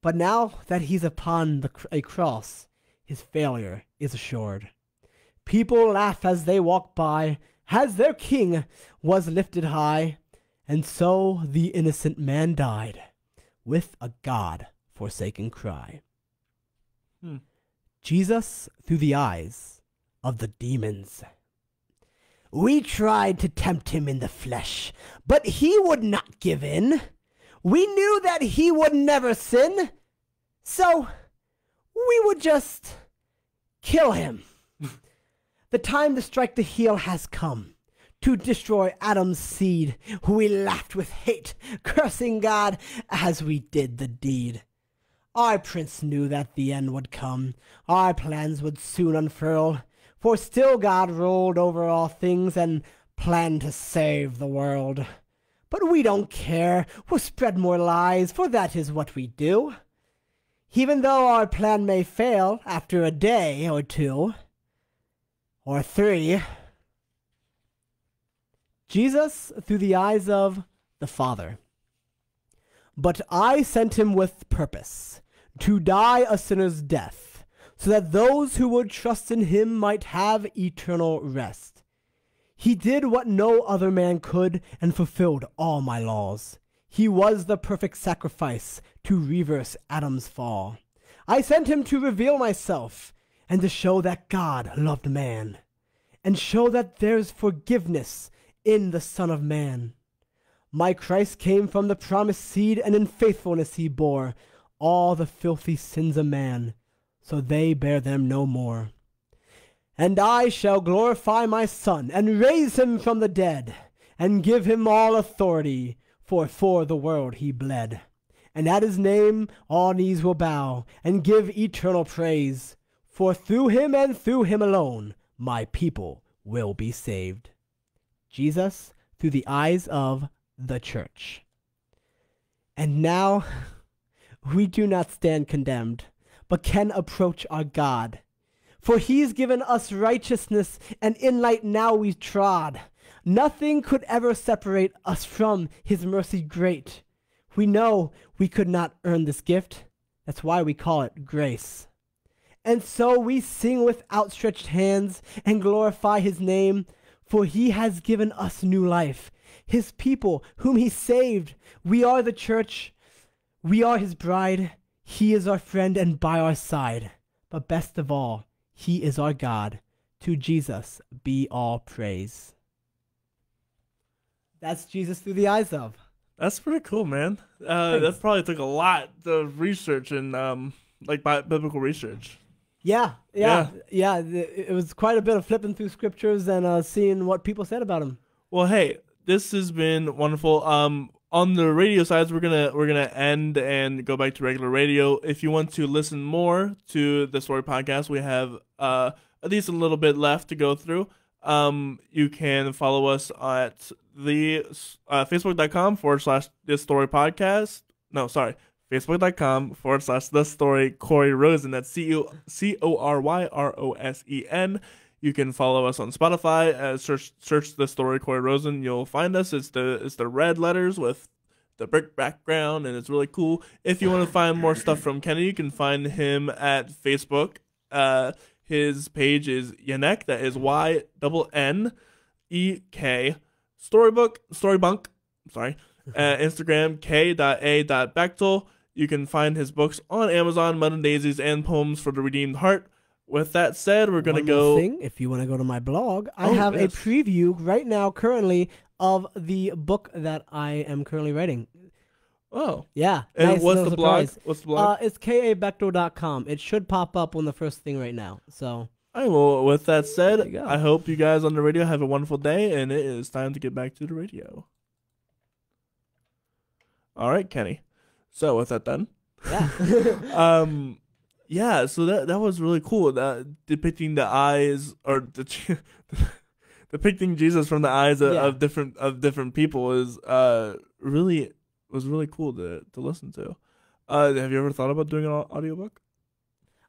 But now that he's upon the, a cross, his failure is assured. People laugh as they walk by, as their king was lifted high, and so the innocent man died with a God forsaken cry. Hmm. Jesus through the eyes of the demons. We tried to tempt him in the flesh, but he would not give in. We knew that he would never sin, so we would just kill him. the time to strike the heel has come to destroy Adam's seed. We laughed with hate, cursing God as we did the deed. Our prince knew that the end would come, our plans would soon unfurl, for still God ruled over all things and planned to save the world. But we don't care, we'll spread more lies, for that is what we do. Even though our plan may fail after a day or two, or three, Jesus through the eyes of the Father. But I sent him with purpose, to die a sinner's death, so that those who would trust in him might have eternal rest. He did what no other man could and fulfilled all my laws. He was the perfect sacrifice to reverse Adam's fall. I sent him to reveal myself and to show that God loved man, and show that there's forgiveness in the Son of Man. My Christ came from the promised seed, and in faithfulness he bore all the filthy sins of man, so they bear them no more. And I shall glorify my Son, and raise him from the dead, and give him all authority, for for the world he bled. And at his name all knees will bow, and give eternal praise, for through him and through him alone my people will be saved. Jesus through the eyes of the church. And now we do not stand condemned, but can approach our God. For he's given us righteousness, and in light now we trod. Nothing could ever separate us from his mercy great. We know we could not earn this gift. That's why we call it grace. And so we sing with outstretched hands and glorify his name for he has given us new life, his people whom he saved. We are the church, we are his bride, he is our friend and by our side. But best of all, he is our God. To Jesus be all praise. That's Jesus through the eyes of. That's pretty cool, man. Uh, that probably took a lot of research and um, like biblical research. Yeah, yeah, yeah, yeah. It was quite a bit of flipping through scriptures and uh, seeing what people said about him. Well, hey, this has been wonderful. Um, on the radio sides, we're gonna we're gonna end and go back to regular radio. If you want to listen more to the story podcast, we have uh at least a little bit left to go through. Um, you can follow us at the uh, facebook.com forward slash this story podcast. No, sorry, Facebook.com forward slash the story Cory Rosen. That's C O C O R Y R O S N. You can follow us on Spotify. Uh, search search the story Cory Rosen. You'll find us. It's the it's the red letters with the brick background, and it's really cool. If you want to find more stuff from Kenny, you can find him at Facebook. Uh, his page is Ynnek. That is Y double N E K. Storybook Storybunk. Sorry. Uh, Instagram k.a.bechtel. You can find his books on Amazon, Mud and Daisies, and Poems for the Redeemed Heart. With that said, we're gonna go. Thing, if you want to go to my blog, I Oh, have yes. a preview right now, currently, of the book that I am currently writing. Oh, Yeah. and nice what's the blog? What's the blog? Uh, it's kabechtel.com. It should pop up on the first thing right now. So All right, well, with that said. I hope you guys on the radio have a wonderful day, and it is time to get back to the radio. All right, Kenny. So with that done, yeah. um, yeah. So that that was really cool. That depicting the eyes or the depicting Jesus from the eyes of, Yeah. of different of different people is uh really was really cool to to listen to. Uh, have you ever thought about doing an audiobook?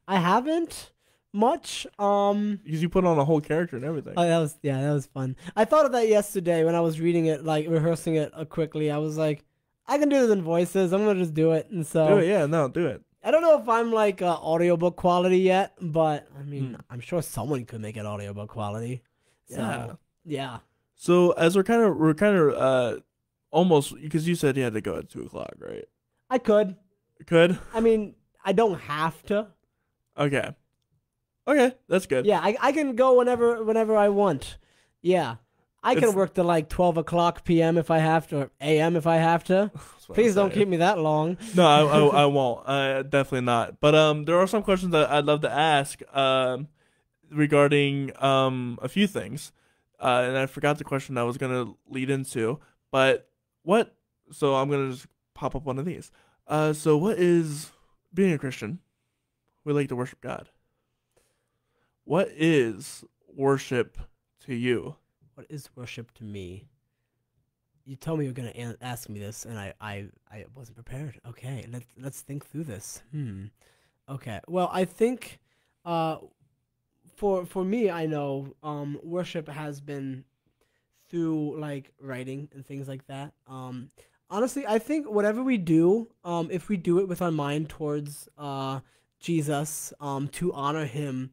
I haven't much. Um. Because you put on a whole character and everything. Oh, that was yeah, that was fun. I thought of that yesterday when I was reading it, like rehearsing it uh, quickly. I was like, I can do this in voices. I'm gonna just do it. And so do it, yeah. No, do it. I don't know if I'm like uh, audiobook quality yet, but I mean, Hmm. I'm sure someone could make it audiobook quality. So, Yeah. yeah. So as we're kind of we're kind of uh almost because you said you had to go at two o'clock, right? I could. Could I mean, I don't have to. okay, okay, that's good. Yeah, I, I can go whenever whenever I want. Yeah. I can work till like 12 o'clock p.m. if I have to, or a.m. if I have to. That's what I'm Please don't keep me that long. No, I, I, I won't. Uh, definitely not. But um, there are some questions that I'd love to ask um regarding um a few things, uh, and I forgot the question I was gonna lead into. But what? So I'm gonna just pop up one of these. Uh, so what is being a Christian? We like to worship God. What is worship to you? What is worship to me? You told me you were gonna an- ask me this, and I, I, I wasn't prepared. Okay, let's let's think through this. Hmm. Okay. Well, I think, uh, for for me, I know um, worship has been through like writing and things like that. Um, honestly, I think whatever we do, um, if we do it with our mind towards uh, Jesus, um, to honor Him,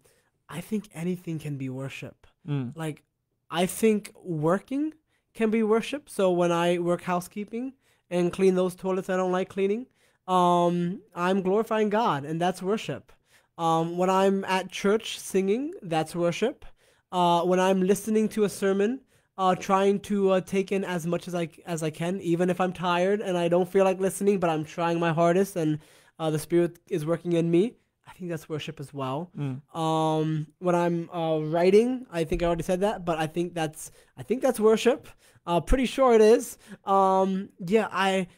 I think anything can be worship Mm. like I think working can be worship. So when I work housekeeping and clean those toilets I don't like cleaning, um, I'm glorifying God, and that's worship. Um, when I'm at church singing, that's worship. Uh, when I'm listening to a sermon, uh, trying to uh, take in as much as I as I can, even if I'm tired and I don't feel like listening, but I'm trying my hardest, and uh, the Spirit is working in me. I think that's worship as well. Mm. Um, when I'm uh, writing, I think I already said that, but I think that's I think that's worship. Uh, pretty sure it is. Um, yeah, I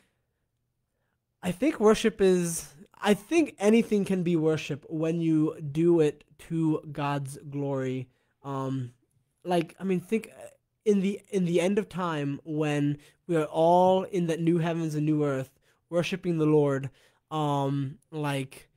I think worship is. I think anything can be worship when you do it to God's glory. Um, like I mean, think uh, in the in the end of time when we are all in that new heavens and new earth, worshiping the Lord. Um, like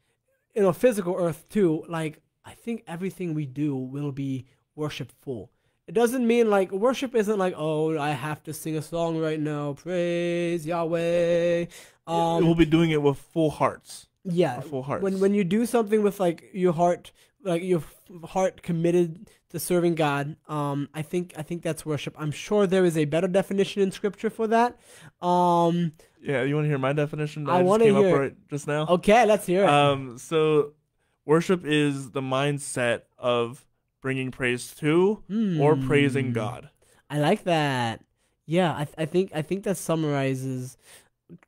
you know, physical earth too, like I think everything we do will be worshipful. It doesn't mean like worship isn't like, oh, I have to sing a song right now, praise Yahweh. Um we'll be doing it with full hearts. yeah. Our full hearts. When when you do something with like your heart like your heart committed to serving God, um I think I think that's worship. I'm sure there is a better definition in scripture for that. Um Yeah, you want to hear my definition? That I I, wanna came hear right just now. okay, let's hear it. Um, so worship is the mindset of bringing praise to or praising Hmm. God. I like that. Yeah, I, th- I think I think that summarizes,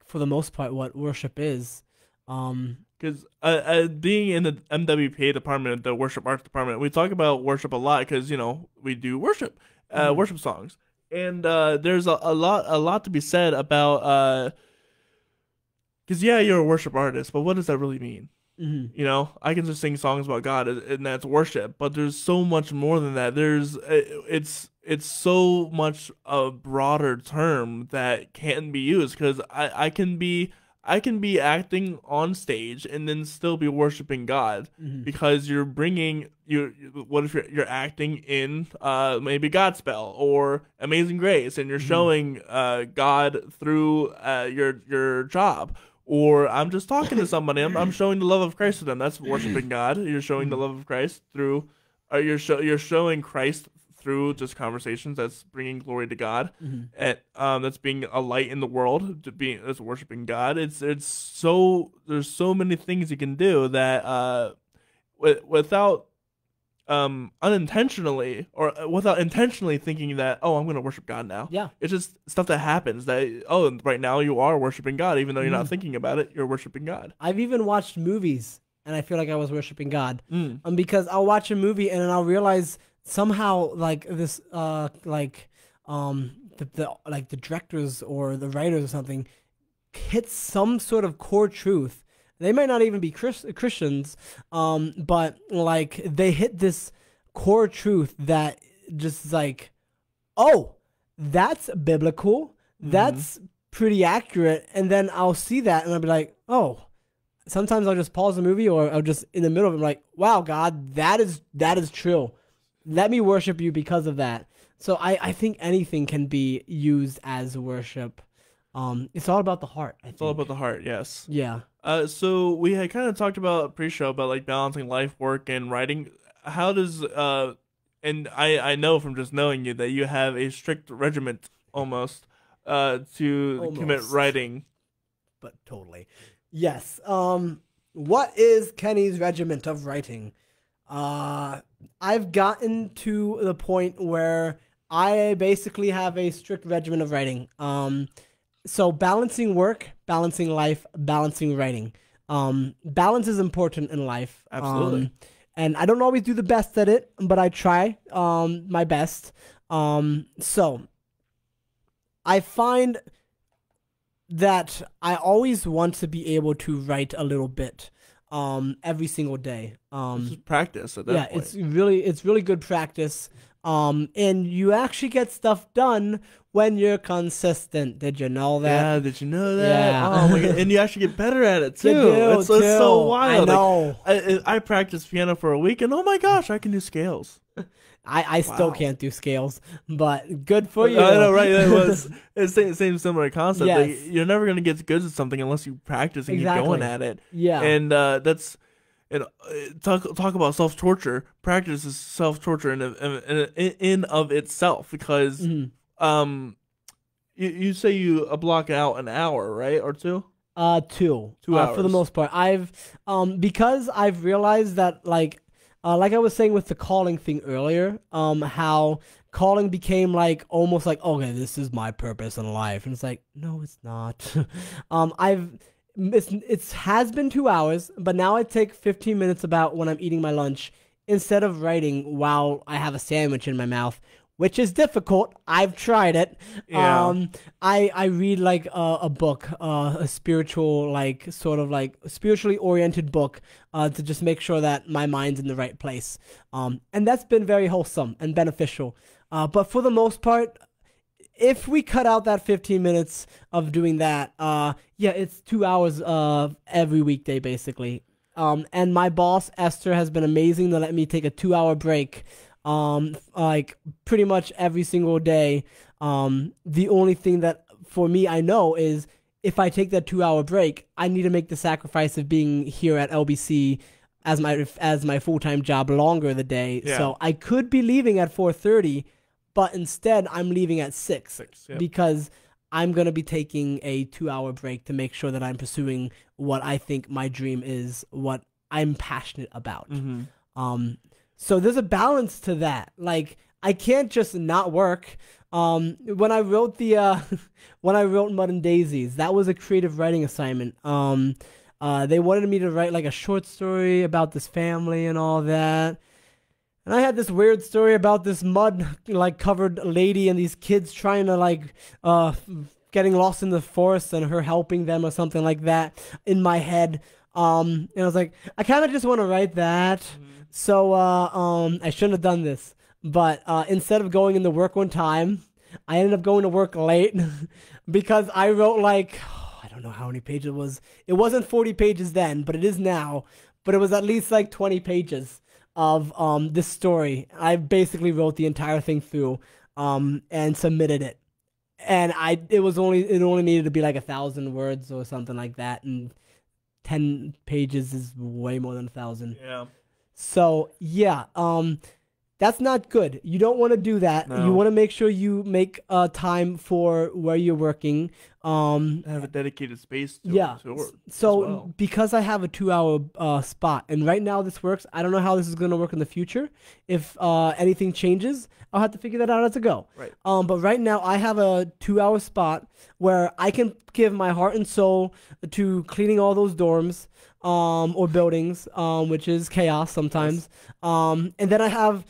for the most part, what worship is. Um, Because uh, uh, being in the MWPA department, the worship arts department, we talk about worship a lot because you know we do worship, uh, Mhm. worship songs, and uh, there's a, a lot a lot to be said about. Because yeah, you're a worship artist, but what does that really mean? mhm. You know, I can just sing songs about God, and that's worship. But there's so much more than that. There's uh, it's it's so much a broader term that can be used because I I can be I can be acting on stage and then still be worshiping God Mhm. because you're bringing you. What if you're, you're acting in uh, maybe Godspell or Amazing Grace and you're Mhm. showing uh, God through uh, your your job. Or I'm just talking to somebody. I'm, I'm showing the love of Christ to them. That's worshiping God. You're showing the love of Christ through. Or you're show, you're showing Christ through just conversations. That's bringing glory to God Mhm. at um that's being a light in the world to be that's worshiping God. It's it's so there's so many things you can do that uh wi- without um unintentionally or uh, without intentionally thinking that oh I'm gonna worship God now. Yeah. It's just stuff that happens that oh right now you are worshiping God even though you're not Mhm. thinking about it you're worshiping God. I've even watched movies and I feel like I was worshiping God. Mm. Um, because I'll watch a movie and then I'll realize somehow like this uh like um the, the like the directors or the writers or something hit some sort of core truth. They might not even be Chris- Christians, um, but like they hit this core truth that just like, oh, that's biblical. That's pretty accurate. And then I'll see that and I'll be like, oh, sometimes I'll just pause the movie or I'll just in the middle of it, I'm like, wow, God, that is that is true. Let me worship you because of that. So I, I think anything can be used as worship. Um, it's all about the heart. I It's all about the heart, yes. yeah. Uh, so we had kind of talked about pre-show about like balancing life, work, and writing. How does uh, and I I know from just knowing you that you have a strict regiment almost uh to commit writing. but totally. Yes. Um what is Kenny's regiment of writing? Uh I've gotten to the point where I basically have a strict regimen of writing. Um so balancing work, balancing life, balancing writing. Um balance is important in life. Absolutely. Um, and I don't always do the best at it, but I try um my best. Um so I find that I always want to be able to write a little bit um every single day. Um practice at that yeah, point. it's really it's really good practice. Um and you actually get stuff done when you're consistent. Did you know that? yeah, did you know that? Yeah. Oh my god! And you actually get better at it too. You do, it's, it's so wild. I Like, know. I, I practiced piano for a week, and oh my gosh, I can do scales. I, I still can't do scales, but good for you. I know, right? That was it's same, same similar concept. Like, Yes. you're never gonna get good at something unless you practice and keep going at it. yeah. And uh, that's and uh, talk talk about self torture. Practice is self torture in, in in in of itself because Mhm. um you you say you uh, block out an hour right or two. Uh, two. Two uh, for the most part. I've um because I've realized that like uh like I was saying with the calling thing earlier, um how calling became like almost like okay this is my purpose in life and it's like no it's not. um I've it's it's has been two hours but now I take 15 minutes about when I'm eating my lunch instead of writing while I have a sandwich in my mouth. Which is difficult. I've tried it. Yeah. Um, I I read like a, a book, uh, a spiritual like sort of like spiritually oriented book, uh, to just make sure that my mind's in the right place. Um, and that's been very wholesome and beneficial. Uh, but for the most part, if we cut out that 15 minutes of doing that, uh, yeah, it's two hours uh every weekday basically. Um, and my boss Esther has been amazing to let me take a two hour break, um, like pretty much every single day. Um, the only thing that for me I know is if I take that two hour break, I need to make the sacrifice of being here at LBC as my as my full time job longer the day. Yeah. So I could be leaving at four thirty, but instead I'm leaving at six Six. Yeah. because I'm gonna be taking a two hour break to make sure that I'm pursuing what I think my dream is, what I'm passionate about. hmm Um, so there's a balance to that. Like I can't just not work. Um, when I wrote the uh, when I wrote Mud and Daisies, that was a creative writing assignment. Um, uh, they wanted me to write like a short story about this family and all that. And I had this weird story about this mud like covered lady and these kids trying to like uh getting lost in the forest and her helping them or something like that in my head. Um and I was like, I kinda just wanna write that. So uh um I shouldn't have done this. But uh instead of going into work one time, I ended up going to work late because I wrote like I don't know how many pages it was. It wasn't 40 pages then, but it is now. But it was at least like 20 pages of um this story. I basically wrote the entire thing through um and submitted it. And I it was only it only needed to be like a thousand words or something like that, and 10 pages is way more than a thousand. Yeah. So yeah, um, that's not good. You don't want to do that. No. You want to make sure you make uh, time for where you're working. Um, Have a dedicated space to yeah. to work. so well. because I have a two-hour uh, spot, and right now this works. I don't know how this is gonna work in the future. If uh, anything changes, I'll have to figure that out as I go. Right. Um, but right now I have a two-hour spot where I can give my heart and soul to cleaning all those dorms. Um, or buildings, um, which is chaos sometimes. Um, and then I have,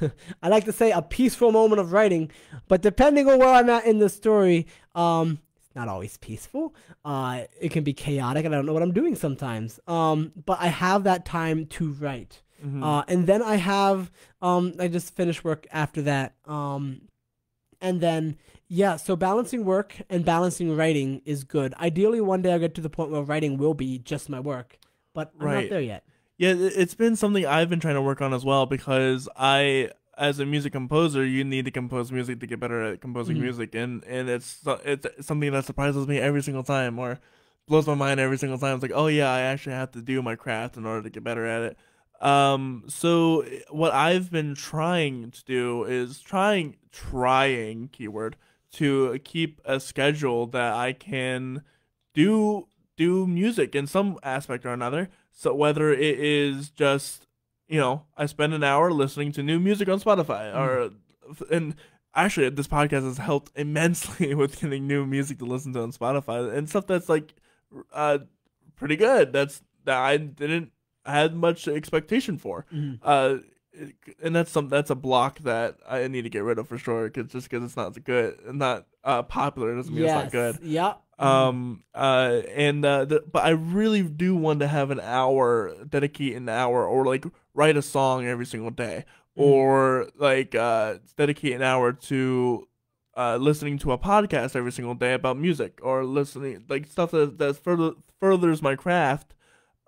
I like to say, a peaceful moment of writing. But depending on where I'm at in the story, um, not always peaceful. Uh, it can be chaotic, and I don't know what I'm doing sometimes. Um, but I have that time to write. Mhm. Uh, and then I have, um, I just finish work after that. Um, and then, yeah, so balancing work and balancing writing is good. Ideally, one day I'll get to the point where writing will be just my work, but I'm Right. not there yet. Yeah, it's been something I've been trying to work on as well because I, as a music composer, you need to compose music to get better at composing Mhm. music, and and it's it's something that surprises me every single time or blows my mind every single time. It's like, oh yeah, I actually have to do my craft in order to get better at it. Um, so what I've been trying to do is trying trying keyword to keep a schedule that I can do do music in some aspect or another. So whether it is just you know I spend an hour listening to new music on Spotify, or and actually this podcast has helped immensely with getting new music to listen to on Spotify and stuff that's like uh pretty good. That's that I didn't had much expectation for. Mhm. Uh, and that's some that's a block that I need to get rid of for sure. Cause just because it's not good, and not uh popular doesn't mean it's not good. Yeah. Um. Uh. And uh. The, but I really do want to have an hour, dedicate an hour, or like write a song every single day, Mhm. or like uh dedicate an hour to uh listening to a podcast every single day about music, or listening like stuff that that further furthers my craft.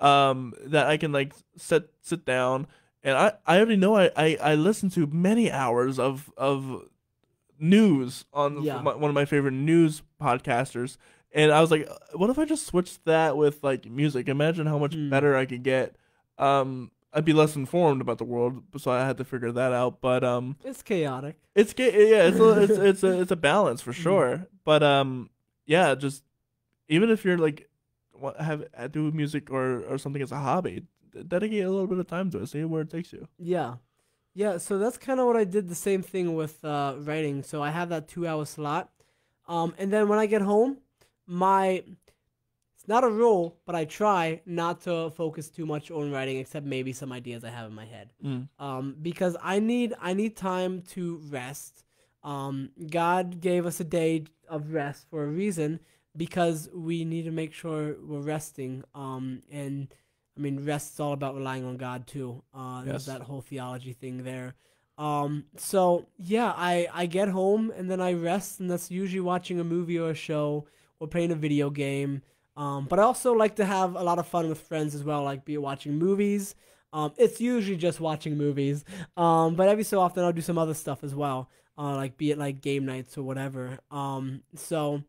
Um. That I can like sit sit down. And I, I already know I, I, I listen to many hours of of news on Yeah. my, one of my favorite news podcasters and I was like, what if I just switched that with like music? Imagine how much Hmm. better I could get. Um, I'd be less informed about the world, so I had to figure that out. But um, It's chaotic. it's ga- yeah, it's a, it's it's a it's a balance for Mhm. sure. But um, yeah, just even if you're like wa- have uh, do music or or something as a hobby, dedicate a little bit of time to it. See where it takes you. Yeah. Yeah, so that's kind of what I did the same thing with uh, writing. So I have that two hour slot. Um, and then when I get home, my. It's not a rule, but I try not to focus too much on writing, except maybe some ideas I have in my head. Mm. um, because I need I need time to rest. Um, God gave us a day of rest for a reason because we need to make sure we're resting. Um, and I mean, rest is all about relying on God too. Uh, there's Yes. that whole theology thing there. Um, so yeah, I I get home and then I rest, and that's usually watching a movie or a show or playing a video game. Um, but I also like to have a lot of fun with friends as well, like be watching movies. Um, it's usually just watching movies. Um, but every so often I'll do some other stuff as well. Uh, like be it like game nights or whatever. Um, so,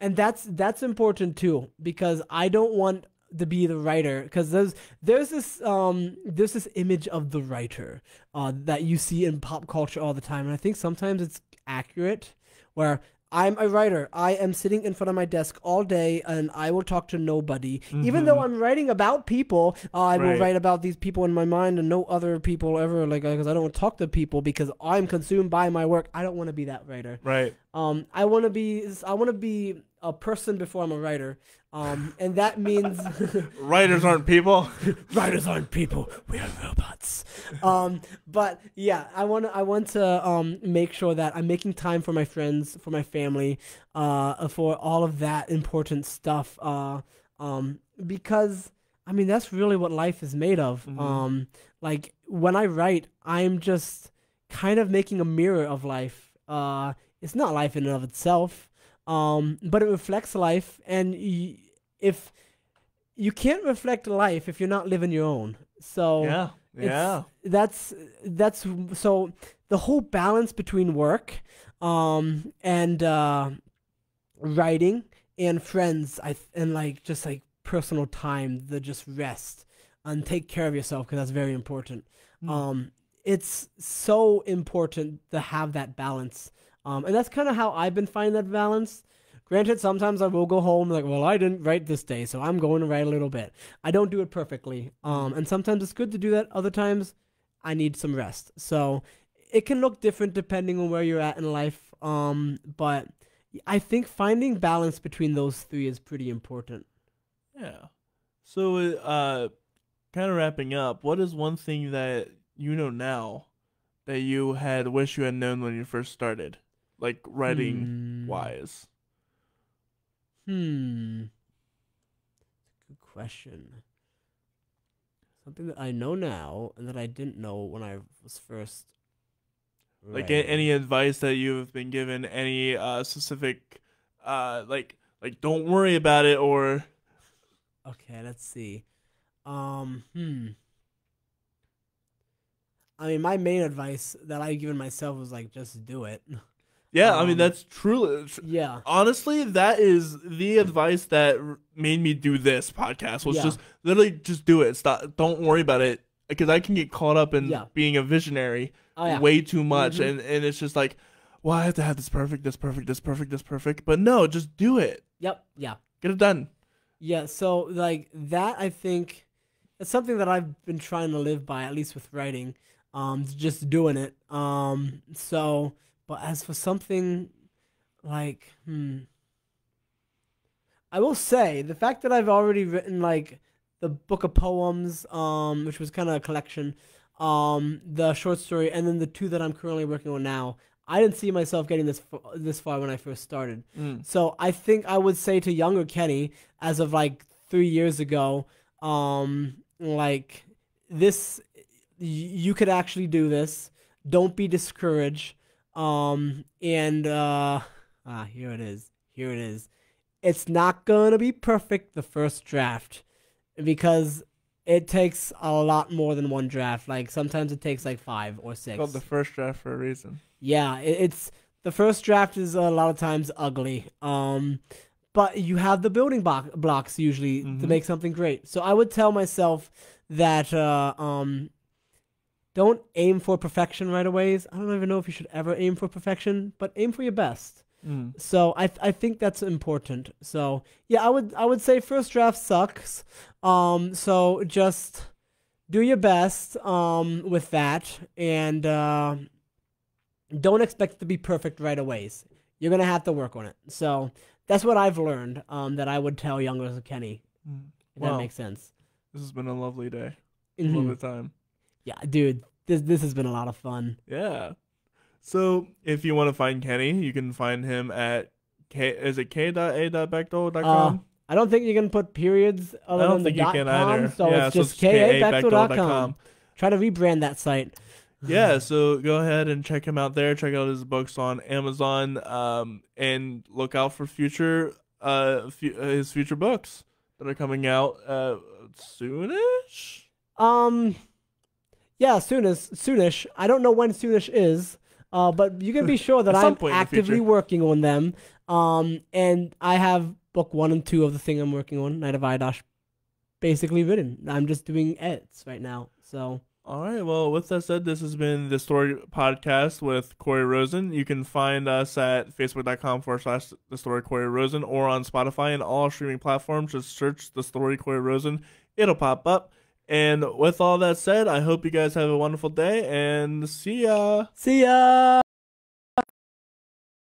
and that's that's important too because I don't want to be the writer because there's there's this um there's this image of the writer uh that you see in pop culture all the time, and I think sometimes it's accurate where. I'm a writer. I am sitting in front of my desk all day and I will talk to nobody. Even though Mhm. I'm writing about people, uh, I will write about these people in my mind and no other people ever like because I don't talk to people because I'm consumed by my work. I don't want to be that writer. Right. Um, I want to be I want to be a person before I'm a writer. Um, and that means Writers aren't people. writers aren't people. We are robots. Um, but yeah, I want to I want to um make sure that I'm making time for my friends, for my family, uh, for all of that important stuff. Uh, um, because I mean that's really what life is made of. Mhm. Um, like when I write, I'm just kind of making a mirror of life. Uh, it's not life in and of itself, um, but it reflects life, and y- if you can't reflect life if you're not living your own. So yeah, yeah. that's that's so the whole balance between work um and uh writing and friends i th- and like just like personal time the just rest and take care of yourself because that's very important Mm. um it's so important to have that balance um and that's kind of how i've been finding that balance granted sometimes i will go home like well i didn't write this day so i'm going to write a little bit i don't do it perfectly um and sometimes it's good to do that other times i need some rest so it can look different depending on where you're at in life um but i think finding balance between those three is pretty important Yeah. So, uh, kind of wrapping up, what is one thing that you know now that you had wish you had known when you first started, like writing Hmm. wise? Hmm. Good question. Something that I know now and that I didn't know when I was first. Like writing. any advice that you've been given, any uh specific, uh, like like don't worry about it or Okay, let's see. Um, hmm. I mean, my main advice that I've given myself was like, just do it. Yeah, I mean Um, that's truly. Yeah. Honestly, that is the advice that made me do this podcast. Was Yeah. just literally just do it. Stop. Don't worry about it because I can get caught up in Yeah. being a visionary Oh yeah. way too much, Mhm. and and it's just like, well, I have to have this perfect, this perfect, this perfect, this perfect. But no, just do it. Yep. Yeah. Get it done. Yeah, so like that I think it's something that I've been trying to live by, at least with writing. Um just doing it. Um so but as for something like hmm I will say the fact that I've already written like the book of poems, um, which was kind of a collection, um, the short story, and then the two that I'm currently working on now. I didn't see myself getting this f- this far when I first started. Mm. So I think I would say to younger Kenny, as of like three years ago, um, like this, y- you could actually do this. Don't be discouraged. Um, and uh, ah, here it is. Here it is. It's not gonna be perfect the first draft because it takes a lot more than one draft. Like sometimes it takes like five or six. Called the first draft for a reason. Yeah, it, it's the first draft is a lot of times ugly. Um, but you have the building block, blocks usually to Mhm. make something great. So I would tell myself that uh, um, don't aim for perfection right away. I don't even know if you should ever aim for perfection, but aim for your best. Mm. So I I think that's important. So yeah, I would I would say first draft sucks. Um, so just do your best um with that and uh, don't expect it to be perfect right away. You're gonna have to work on it. So that's what I've learned. Um, that I would tell younger Kenny. Mm. If Wow. that makes sense. This has been a lovely day. Mhm. Lovely time. Yeah, dude, this this has been a lot of fun. Yeah. So if you want to find Kenny, you can find him at K. Is it k.a.bechtel.com? Uh, I don't think you can put periods I other don't than the think you can com, either. so yeah, it's so just kabechtel.com. kabechtel.com. Try to rebrand that site. Yeah, so go ahead and check him out there. Check out his books on Amazon, um, and look out for future, uh, fu- uh, his future books that are coming out uh soonish. Um, yeah, soonish, soonish. I don't know when soonish is, uh, but you can be sure that I'm point in the actively working on them. Um, and I have book one and two of the thing I'm working on, Knight of Iaddash, basically written. I'm just doing edits right now. So All right. Well, with that said, this has been the Story Podcast with Cory Rosen. You can find us at facebook.com forward slash the story Cory Rosen or on Spotify and all streaming platforms. Just search the story Cory Rosen. It'll pop up. And with all that said, I hope you guys have a wonderful day and see ya. see ya.